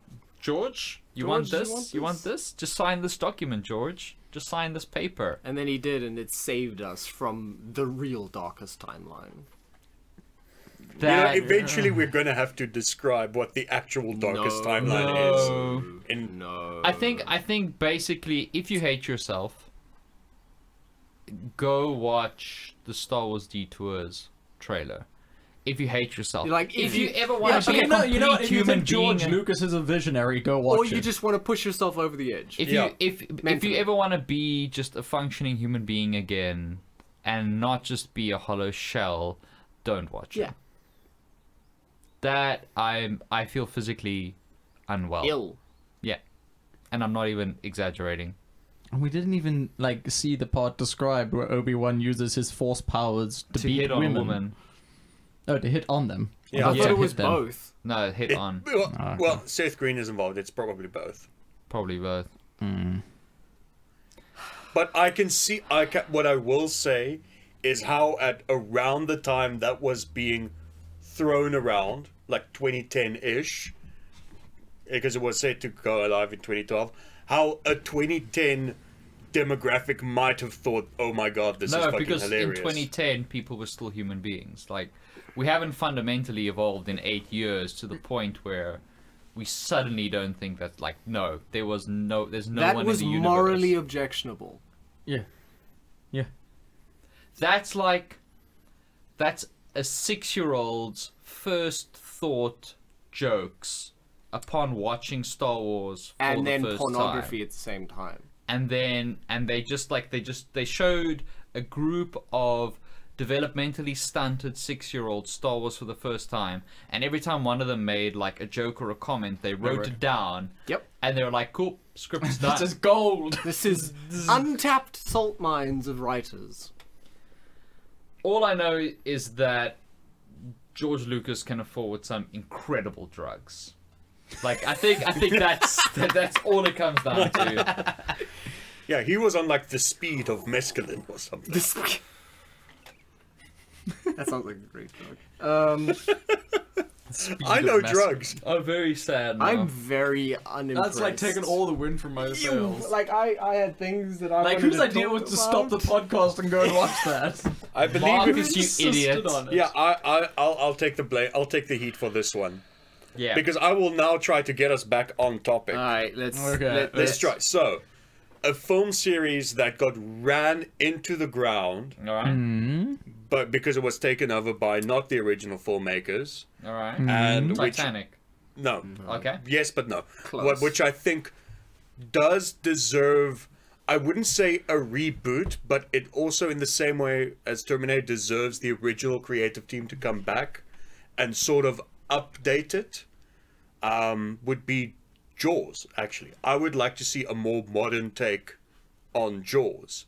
George, you want George, this? you want You want this? this? Just sign this document, George. Just sign this paper." And then he did, and it saved us from the real darkest timeline. That you know, eventually we're going to have to describe what the actual darkest No. timeline no. is. In No. I think I think basically, if you hate yourself, go watch the Star Wars Detours trailer. If you hate yourself, Like, if, if you, you- ever yeah, want to be you a know, complete you know, if you human think George being, Lucas is a visionary, go watch Or it. you just want to push yourself over the edge. if Yeah. you if if you ever want to be just a functioning human being again, and not just be a hollow shell, don't watch it. yeah. it. That I'm I feel physically unwell. Ill. Yeah, and I'm not even exaggerating. And we didn't even like see the part described where Obi Wan uses his force powers to, To beat hit on women. A woman, Oh, to hit on them. Yeah. I Yeah. thought it was them. both. no, hit it- on well, Ah, okay. well, Seth Green is involved. It's probably both. probably both. Hmm. But I can see. I can, what I will say is how at around the time that was being thrown around, like 2010 ish, because it was said to go live in 2012. How a 2010 demographic might have thought, "Oh my god, this is fucking hilarious." no, because hilarious." in 2010 people were still human beings. Like we haven't fundamentally evolved in eight years to the point where we suddenly don't think that. Like no, there was no, there's no that one was in the universe. morally objectionable. Yeah. Yeah. That's like, that's a six-year-old's first thought jokes upon watching Star Wars for And the then first pornography time. at the same time. and then and they just like they just they showed a group of developmentally stunted six-year-old Star Wars for the first time, and every time one of them made like a joke or a comment, they wrote wrote- it down. Yep. And they were like, "Cool, script is done." This is gold. This is untapped salt mines of writers. All I know is that George Lucas can afford some incredible drugs. Like I think I think that's that, that's all it comes down to. yeah, he was on like the speed of mescaline or something. This. that sounds like a great drug. Um, I know drugs. I'm very sad now. I'm very unimpressed. That's like taking all the wind from my sails. like I, I had things that I Like, wanted whose to idea talk was to stop the podcast and go and watch that? I believe it Marcus, was. you idiot. on it. Yeah, I, I, I'll, I'll take the blame. I'll take the heat for this one yeah. because I will now try to get us back on topic. All right, let's Okay, let, Let's let's try. So, a film series that got ran into the ground, all right. Hmm? But because it was taken over by not the original filmmakers, All right. and which Titanic. no, Okay. yes, but no, Close. which I think does deserve. I wouldn't say a reboot, but it also, in the same way as Terminator, deserves the original creative team to come back and sort of update it. Um, would be Jaws. Actually, I would like to see a more modern take on Jaws,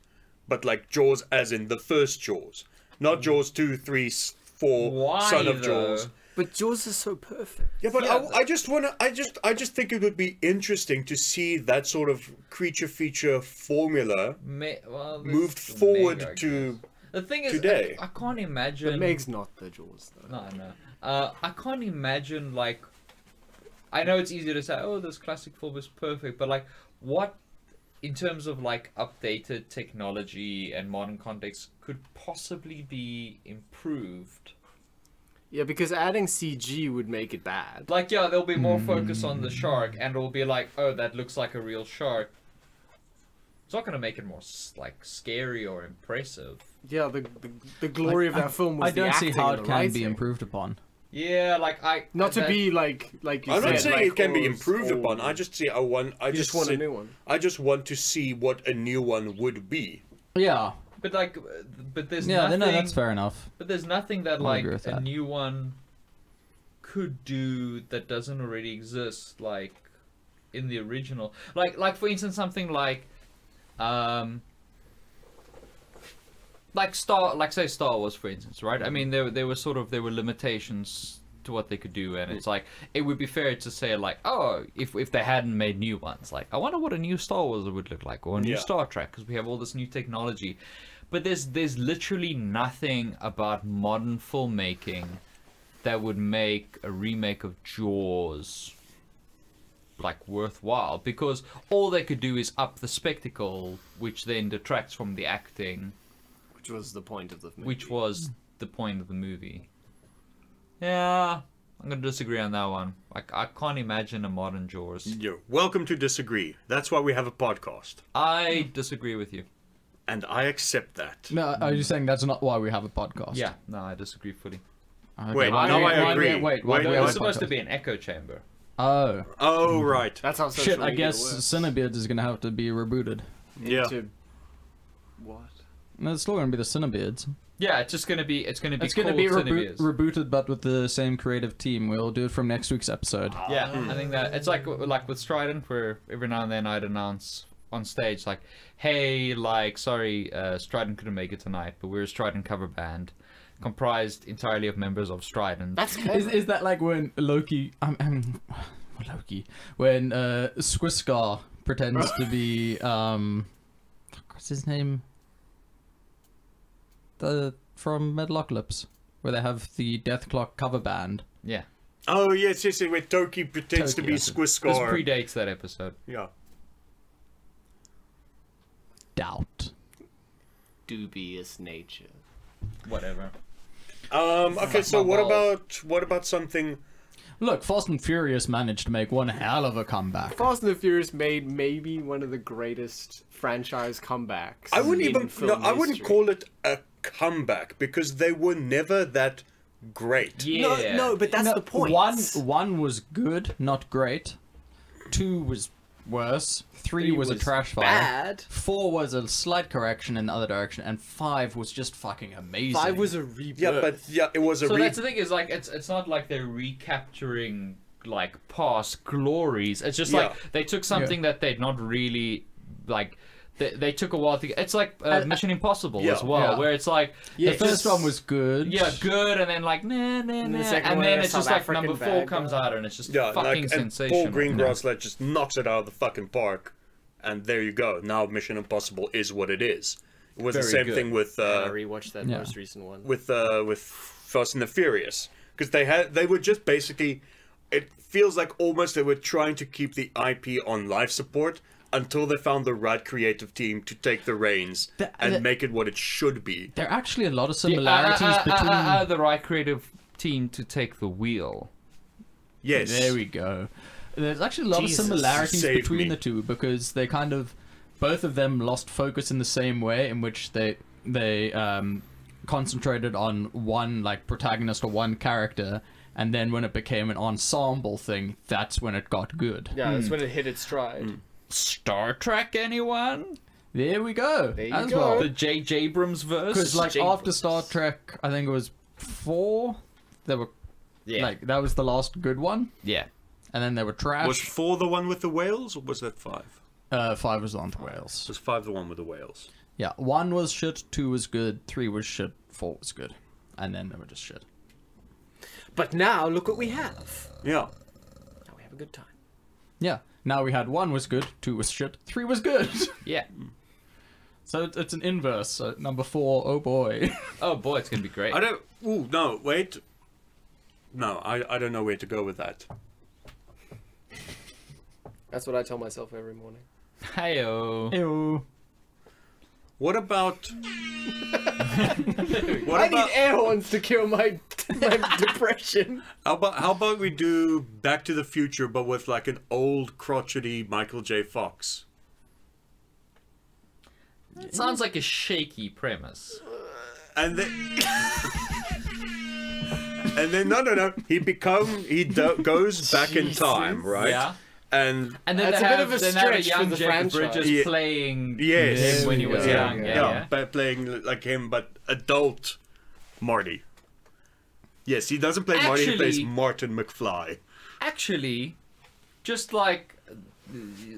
but like Jaws as in the first Jaws, not Jaws two, three, s- four, Why, Son of though? Jaws. But Jaws is so perfect. Yeah, but Yeah, I, I just wanna, I just, I just think it would be interesting to see that sort of creature feature formula Me- well, moved forward Meg, to. guess. The thing is, today. I, I can't imagine. But Meg's not the Jaws though. No, no. Uh, I can't imagine like. I know it's easier to say, oh, this classic film is perfect, but like, what, in terms of like updated technology and modern context, could possibly be improved? Yeah, because adding CG would make it bad. Like, yeah, there'll be more focus on the hmm. shark, and it'll be like, oh, that looks like a real shark. It's not gonna make it more like scary or impressive. Yeah, the the, the glory of that film was I don't the see how it the can be improved upon. Yeah, like I. Not to that- be like like you I'm said. not saying like, it can be improved old. upon. I just see. I want. I You just, just want a new one. I just want to see what a new one would be. Yeah, But like, uh, but there's yeah, nothing. no, that's fair enough. But there's nothing that I'll like a that. new one could do that doesn't already exist like in the original. Like like for instance something like um like Star like say Star Wars for instance, right? I mean there there were sort of there were limitations to what they could do and it's like it would be fair to say like oh if if they hadn't made new ones like I wonder what a new Star Wars would look like or a new Yeah. Star Trek because we have all this new technology but there's there's literally nothing about modern filmmaking that would make a remake of Jaws like worthwhile because all they could do is up the spectacle which then detracts from the acting Which was the point of the movie. which was the point of the movie. Yeah, I'm gonna disagree on that one. Like, I can't imagine a modern Jaws. You're welcome to disagree. That's why we have a podcast, I disagree with you. and I accept that. No, are you saying that's not why we have a podcast? Yeah, no, I disagree fully. Okay, Wait, why now do we- I why do we- agree. Wait, why Wait, do we It have was a supposed to podcast? be an echo chamber. Oh, Oh right. That's how social shit! I media guess works. Cinebeards is gonna have to be rebooted. Yeah. Into- What? No, it's still gonna be the Cinebeards. Yeah, it's just gonna be. It's gonna be. It's gonna be reboot, Cinebeers. rebooted, but with the same creative team. We'll do it from next week's episode. Yeah, I think that it's like like with Strident, where every now and then I'd announce on stage like, "Hey, like, sorry, uh, Strident couldn't make it tonight, but we're a Strident cover band, comprised entirely of members of Strident." That's Is, is that like when Loki? Um, um, Loki. When uh, Skwisgaar pretends to be um, what's his name? The from Metalocalypse, where they have the Dethklok cover band. yeah, Oh yes, yes, yes. Where Toki pretends Toki, to be that's this predates that episode. yeah. Doubt. dubious nature. Whatever. Um. Okay. So what about what about something? Look, Fast and Furious managed to make one hell of a comeback. Fast and the Furious made maybe one of the greatest franchise comebacks. I wouldn't in even. No, I wouldn't call it a comeback because they were never that great. Yeah. No, no, but that's No, the point. One, one was good, not great. Two was worse. Three, Three was, a was trash fire. bad. Four was a slight correction in the other direction, and five was just fucking amazing. Five was a rebirth. Yeah, but yeah, it was a So re- that's the thing is like it's it's not like they're recapturing like past glories. It's just Yeah. like they took something that they'd not really like. They, they took a while to get. It's like uh, Uh, Mission Impossible yeah, as well, yeah. where it's like the first just- one was good. yeah good, and then like nah nah And the nah, second and one, then a it's just South like African number four bad comes guy. out, and it's just yeah, fucking like and sensational. Paul Greengrass like just knocks it out of the fucking park, and there you go. Now Mission Impossible is what it is. It was the same good. thing with I uh, rewatched that Yeah. most recent one. with uh, with Fast and the Furious because they had they were just basically. It feels like almost they were trying to keep the IP on life support until they found the right creative team to take the reins The- and the- make it what it should be. There are actually a lot of Yeah, uh, similarities uh, uh, between. uh, uh, the right creative team to take the wheel. Yes. There we go. There's actually a lot Jesus, of similarities between me. the two because they kind of both of them lost focus in the same way in which they they um, concentrated on one like protagonist or one character and then when it became an ensemble thing that's when it got good. yeah, that's when it hit its stride. Hmm. Star Trek, anyone? There we go. There you as go. well. The J.J. Abrams verse. Because like James after Star Trek, I think it was four. There were yeah, like that was the last good one, yeah. and then there were trash. Was four the one with the whales, or was that five? Uh, five was on the one with whales. Was five the one with the whales? Yeah, one was shit, two was good, three was shit, four was good, and then they were just shit. But now look what we have. Yeah. Now we have a good time. Yeah. Now we had one was good, two was shit, three was good. Yeah. so it- it's an inverse. So number four, oh boy. Oh boy, it's gonna be great. I don't. Ooh, no, wait. No, I, I don't know where to go with that. That's what I tell myself every morning. Heyo. Ew. What about? what I about? need air horns to kill my my depression. How about how about we do Back to the Future, but with like an old crotchety Michael J. Fox? It sounds like a shaky premise. and then and then no no no he become he do- goes back in time right Yeah. And And then That's they a bit of a then they have stretch for young the Jeff franchise. Bridges Yeah. playing Yes. him when he was Yeah, young. yeah, Yeah, yeah, by playing like him but adult marty yes he doesn't play marty he plays martin mcfly Actually, just like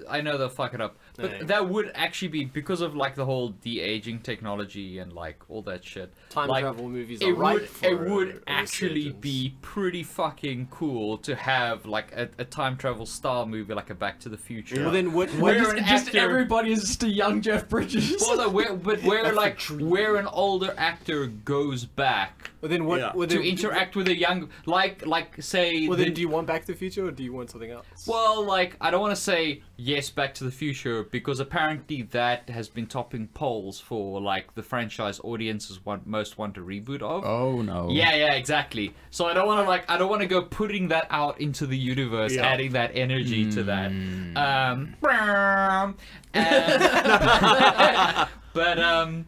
I know they'll fuck it up, but Yeah. that would actually be because of like the whole de aging technology and like all that shit. Time like, travel movies It are ripe would for it would actually resurgence. be pretty fucking cool to have like a, a time travel style movie like a Back to the Future. Well, then what? Where what an just actor- everybody is just a young Jeff Bridges. Well, no, where, but where like where an older actor goes back well, then what? Yeah. Well, to then, interact with a young, like like say. well, the- then do you want Back to the Future or do you want something else? Well, like I don't want to say yes, Back to the Future because apparently that has been topping polls for like the franchise audiences want most want a reboot of. oh no. Yeah, yeah, exactly. So I don't want to like I don't want to go putting that out into the universe, Yeah. adding that energy to that. Um, and- but um,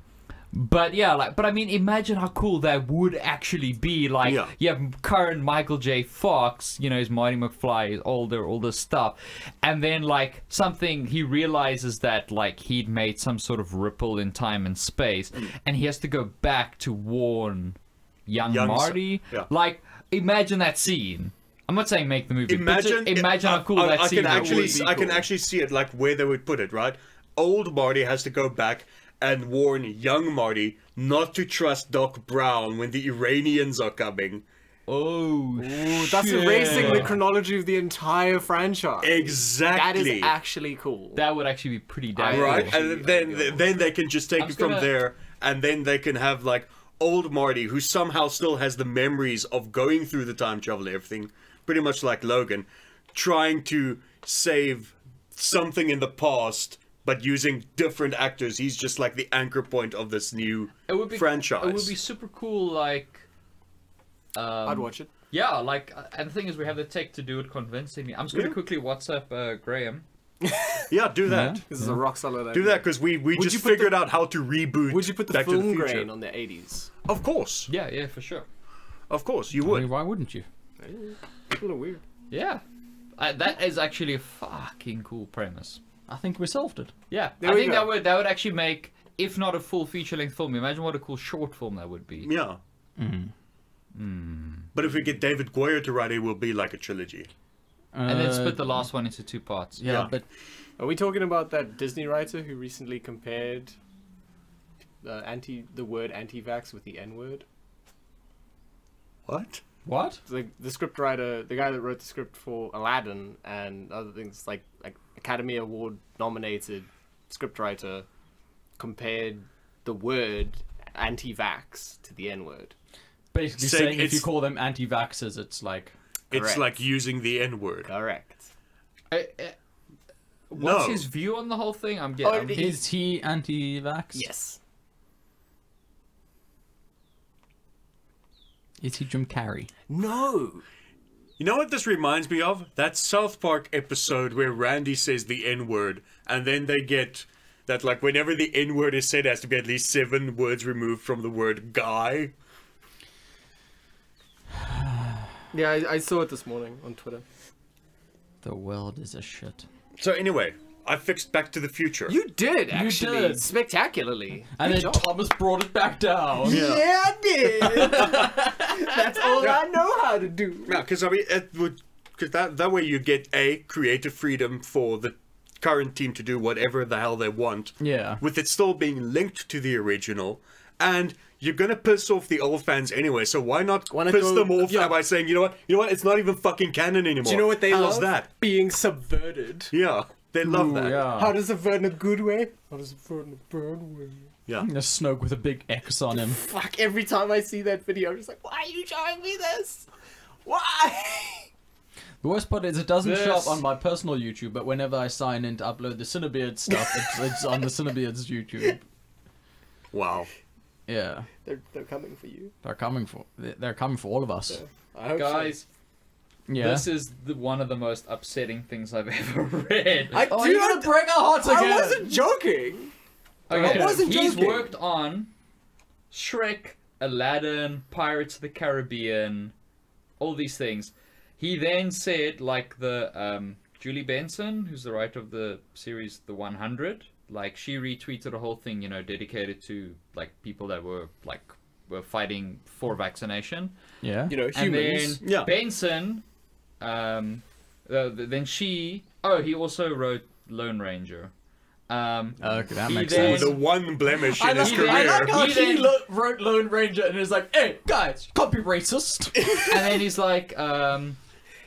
but yeah, like, but I mean, imagine how cool that would actually be. Like, Yeah. you have current Michael J. Fox, you know, his Marty McFly, his older, all this stuff, and then like something he realizes that like he'd made some sort of ripple in time and space, mm. and he has to go back to warn young, Young Marty. yeah. Like, imagine that scene. I'm not saying make the movie. just imagine imagine I- how cool I, that I scene can would actually be. i can actually see it like where they would put it right old marty has to go back and warn young marty not to trust doc brown when the iranians are coming Oh, Ooh, that's shit. erasing the chronology of the entire franchise. Exactly That is actually cool. That would actually be pretty damn right cool. and then then they can just take I'm it from gonna- there and then they can have like old marty who somehow still has the memories of going through the time travel and everything pretty much like logan trying to save something in the past but using different actors he's just like the anchor point of this new it would be franchise It would be super cool, like. Um, I'd watch it. Yeah, like, uh, and the thing is, we have the tech to do it convincingly. I'm just gonna Yeah. quickly WhatsApp uh, Graham. yeah do that Yeah. This is a rock solid idea. do that because we, we Would just figured the- out how to reboot Would you put the Back to film Future. grain on the 80s? of course Yeah, yeah, for sure. of course you I mean, would why wouldn't you? People are weird. Yeah, uh, that is actually a fucking cool premise. I think we solved it. Yeah, There I think go. that would that would actually make, if not a full feature length film, imagine what a cool short film that would be. yeah Hmm. but if we get david goyer to write it will be like a trilogy And then Uh, split the last one into two parts. Yeah, Yeah. but Are we talking about that Disney writer who recently compared the anti the word anti-vax with the N-word? what what? The the script writer, the guy that wrote the script for Aladdin and other things like like Academy Award nominated scriptwriter compared the word anti-vax to the N-word. Basically Saying saying, if you call them anti-vaxxers, it's like it's Correct. like using the n-word Correct. Uh, uh, what's No. his view on the whole thing? I'm Oh, getting. it- is he anti-vax? Yes. Is he Jim Carrey? No. You know what this reminds me of? That South Park episode where Randy says the N word, and then they get that, like, whenever the N word is said, it has to be at least seven words removed from the word guy. Yeah, I, I saw it this morning on Twitter. The world is a shit. So, anyway, I fixed Back to the Future. You did actually did. spectacularly. And Good then job. Thomas brought it back down. Yeah. I did. That's all I know how to do. Yeah, because, I mean, it would. Because that, that way you get A, creative freedom for the current team to do whatever the hell they want. Yeah. With it still being linked to the original, and you're gonna piss off the old fans anyway. So why not Why not piss go- them off yeah. by saying, you know what, you know what, it's not even fucking canon anymore. Do you know what they How's love? that? Being subverted. Yeah, they love Ooh, that. Yeah. How does it burn in a good way? How does it burn in a bad way? Yeah. A Snoke with a big X on him. Fuck, every time I see that video, I'm just like, why are you showing me this? Why? The worst part is it doesn't show up on my personal YouTube, but whenever I sign in to upload the Cinebeard stuff, it's, it's on the Cinebeard's YouTube. Wow. Yeah, They're, they're coming for you. they're coming for they're coming for all of us. I hope Guys, Yeah. this is the, one of the most upsetting things I've ever read. I, oh, do you're not- gonna break our hearts I wasn't joking. Okay, I wasn't he's joking. worked on Shrek, Aladdin, Pirates of the Caribbean, all these things. He then said, like the um, Julie Benson, who's the writer of the series The 100, like she retweeted a whole thing, you know, dedicated to like people that were like were fighting for vaccination. Yeah. You know, And humans. then Yeah. Benson, um, uh, then she. Oh, he also wrote Lone Ranger. Um, Okay, that makes then- sense. The one blemish I in his like, he I career. like how He he, then- lo- wrote Lone Ranger and is like, "Hey guys, can't be racist." and then he's like, um,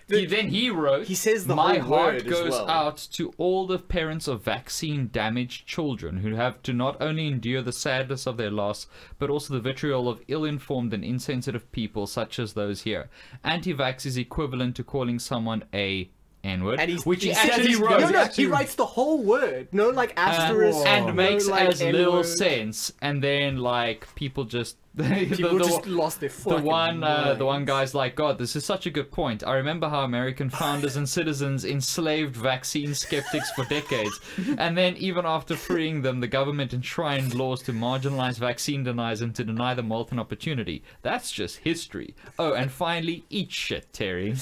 he, then he wrote, he says the my heart goes well." out to all the parents of vaccine damaged children who have to not only endure the sadness of their loss, but also the vitriol of ill informed and insensitive people such as those here. Anti vax is equivalent to calling someone a N word, And he's, which he, says actually he's- wrote. No, no, actually- he writes the whole word. No, like asterisk. Uh, no, and makes like, as little N-word. sense, and then like people just the- People the- just lost their the fucking one uh, the one guy's like god this is such a good point i remember how american founders and citizens enslaved vaccine skeptics for decades and then even after freeing them the government enshrined laws to marginalize vaccine deniers and to deny them wealth and opportunity that's just history oh and finally eat shit terry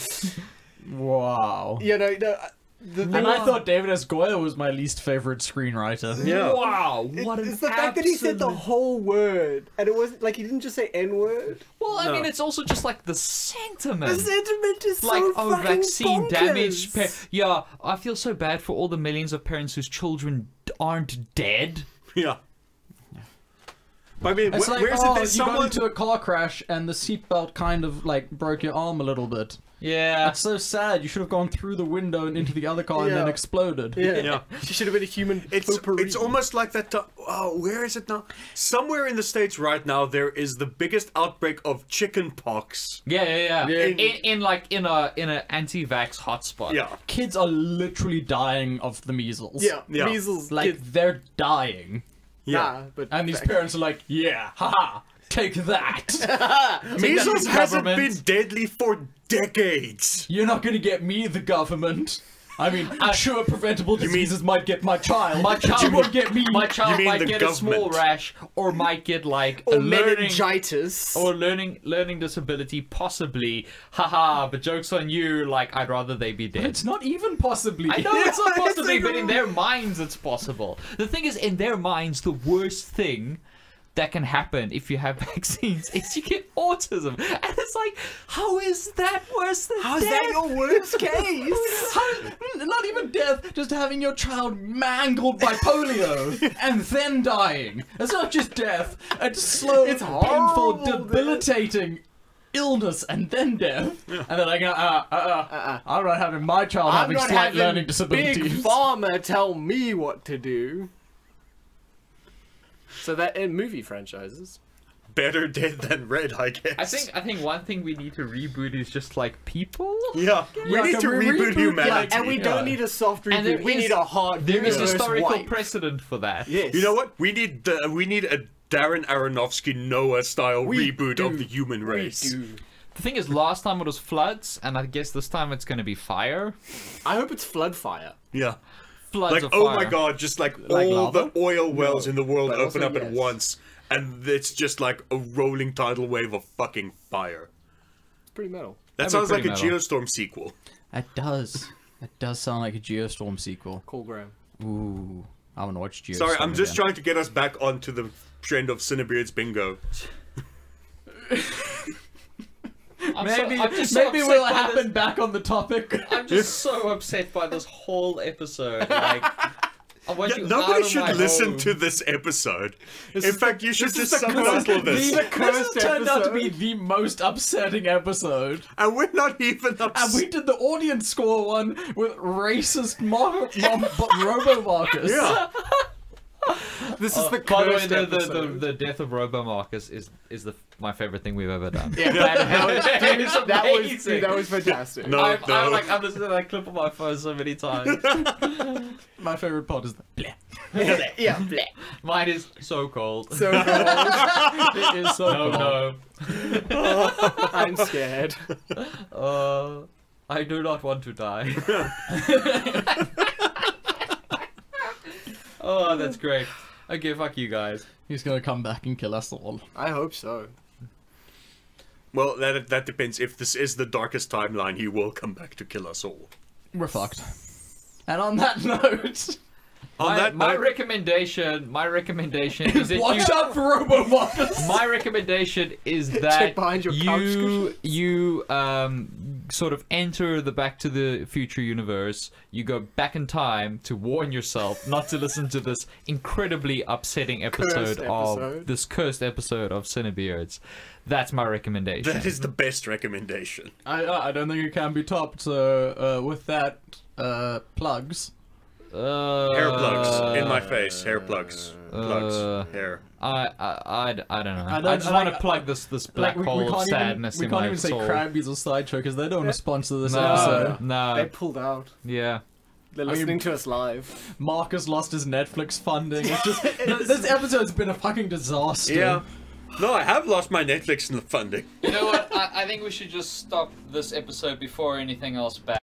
wow. You know, no, uh, the thing And I was- thought David S. Goyer was my least favorite screenwriter. Yeah. wow what an it's the fact that he said the whole word, and it wasn't like he didn't just say N word. well i No. mean it's also just like the sentiment The sentiment is like so oh fucking vaccine bonkers. damaged pa- yeah i feel so bad for all the millions of parents whose children aren't dead Yeah. I mean, It's wh- like, where's oh, it that you got into a car crash and the seatbelt kind of like broke your arm a little bit. Yeah That's so sad. You should have gone through the window and into the other car and then exploded. Yeah, Yeah. she should have been a human. It's potpourri. it's almost like that. ti- oh, where is it now? Somewhere in the states right now, there is the biggest outbreak of chicken pox. Yeah, yeah, yeah. Yeah. In, in like in a in an anti-vax hotspot. Yeah, Kids are literally dying of the measles. yeah, Yeah. measles. Like kids, they're dying. yeah. nah, but And these parents are like, yeah, haha, take that. Measles the hasn't been deadly for decades. You're not gonna get me, the government. I mean, sure, preventable mean- diseases might get my child. My but you child won't get me. My child might the get a small rash, or might get like or a learning meningitis. or learning learning disability, possibly. Haha, but jokes on you. Like I'd rather they be dead. It's not even possibly. I know it's not Yeah, it's possibly, but in their minds it's possible. The thing is, in their minds, the worst thing that can happen if you have vaccines is you get autism, and it's like, how is that worse than How's death? that your worst case? How- not even death, just having your child mangled by polio and then dying. It's not just death, it's slow, It's painful, dude. debilitating illness and then death. And they're like, uh, uh, uh, uh, I'm not having my child I'm having slight having learning Big disabilities. Pharma tell me what to do. So that in movie franchises. Better dead than red, I guess. I think I think one thing we need to reboot is just like people. Yeah, we Yeah, need to we reboot reboot, humanity. like- And we Yeah. don't need a soft reboot. And we is- need a hard reboot. There is reverse historical wipe. precedent for that. Yes. You know what? We need the we need a Darren Aronofsky Noah style We reboot do. of the human We race. do. The thing is, last time it was floods, and I guess this time it's going to be fire. I hope it's flood fire. Yeah. Floods Like of oh fire. my god, just like, Like all lava? the oil wells in the world open also up at once and it's just like a rolling tidal wave of fucking fire. It's pretty metal. That That'd sounds like a pretty metal. Geostorm sequel. It does. It does sound like a Geostorm sequel. Cool Graham. Ooh. I want to watch Geostorm. Sorry, I'm just again. trying to get us back onto the trend of Cinebeard's bingo. I'm so- maybe I'm just so maybe upset we'll happen this- back on the topic. I'm just so upset by this whole episode. Like, I want Yeah, you nobody out of should my listen home. to this episode. This In fact, the- you should this is just the subtitle this. The This cursed has turned out to be the most upsetting episode. And we're not even And we did the audience score one with racist Mar- Mar- Robo Marcus. Yeah. This is the By the way, the, the, the, the death of Robo Marcus is is the my favorite thing we've ever done. Yeah, that, that was, It is that was dude, that was fantastic. No. I'm, I'm like I'm listening to that clip on my phone so many times. My favorite part is the bleh. yeah, bleh. Mine is so cold. so cold. It is so no, cool. no. I'm scared. Uh, I do not want to die. oh, that's great. Okay, fuck you guys. He's gonna come back and kill us all. I hope so. Well, that that depends. If this is the darkest timeline, he will come back to kill us all. We're fucked. And on that note, On my, that my note, recommendation, my recommendation is that watch you, out for Robo Marcus. my recommendation is that your you cushions. you um sort of enter the Back to the Future universe. You go back in time to warn yourself not to listen to this incredibly upsetting episode, of this cursed episode of Cinebeards. That's my recommendation. that is the best recommendation. I I don't think it can be topped. So uh, with that, uh, plugs. Uh, Hair plugs in my face. Hair plugs. Plugs. uh, Hair. I, I, I, I don't know. I I, don't- just like- want to plug this this black Like hole we of can't sadness even we can't my even say soul. Krabby's or Sideshow because they don't sponsor this no, episode. no, They pulled out. yeah. They're mean- listening to us live. Marcus lost his Netflix funding. It's just this episode's been a fucking disaster. Yeah. No, I have lost my Netflix funding. You know what? I, I think we should just stop this episode before anything else bad.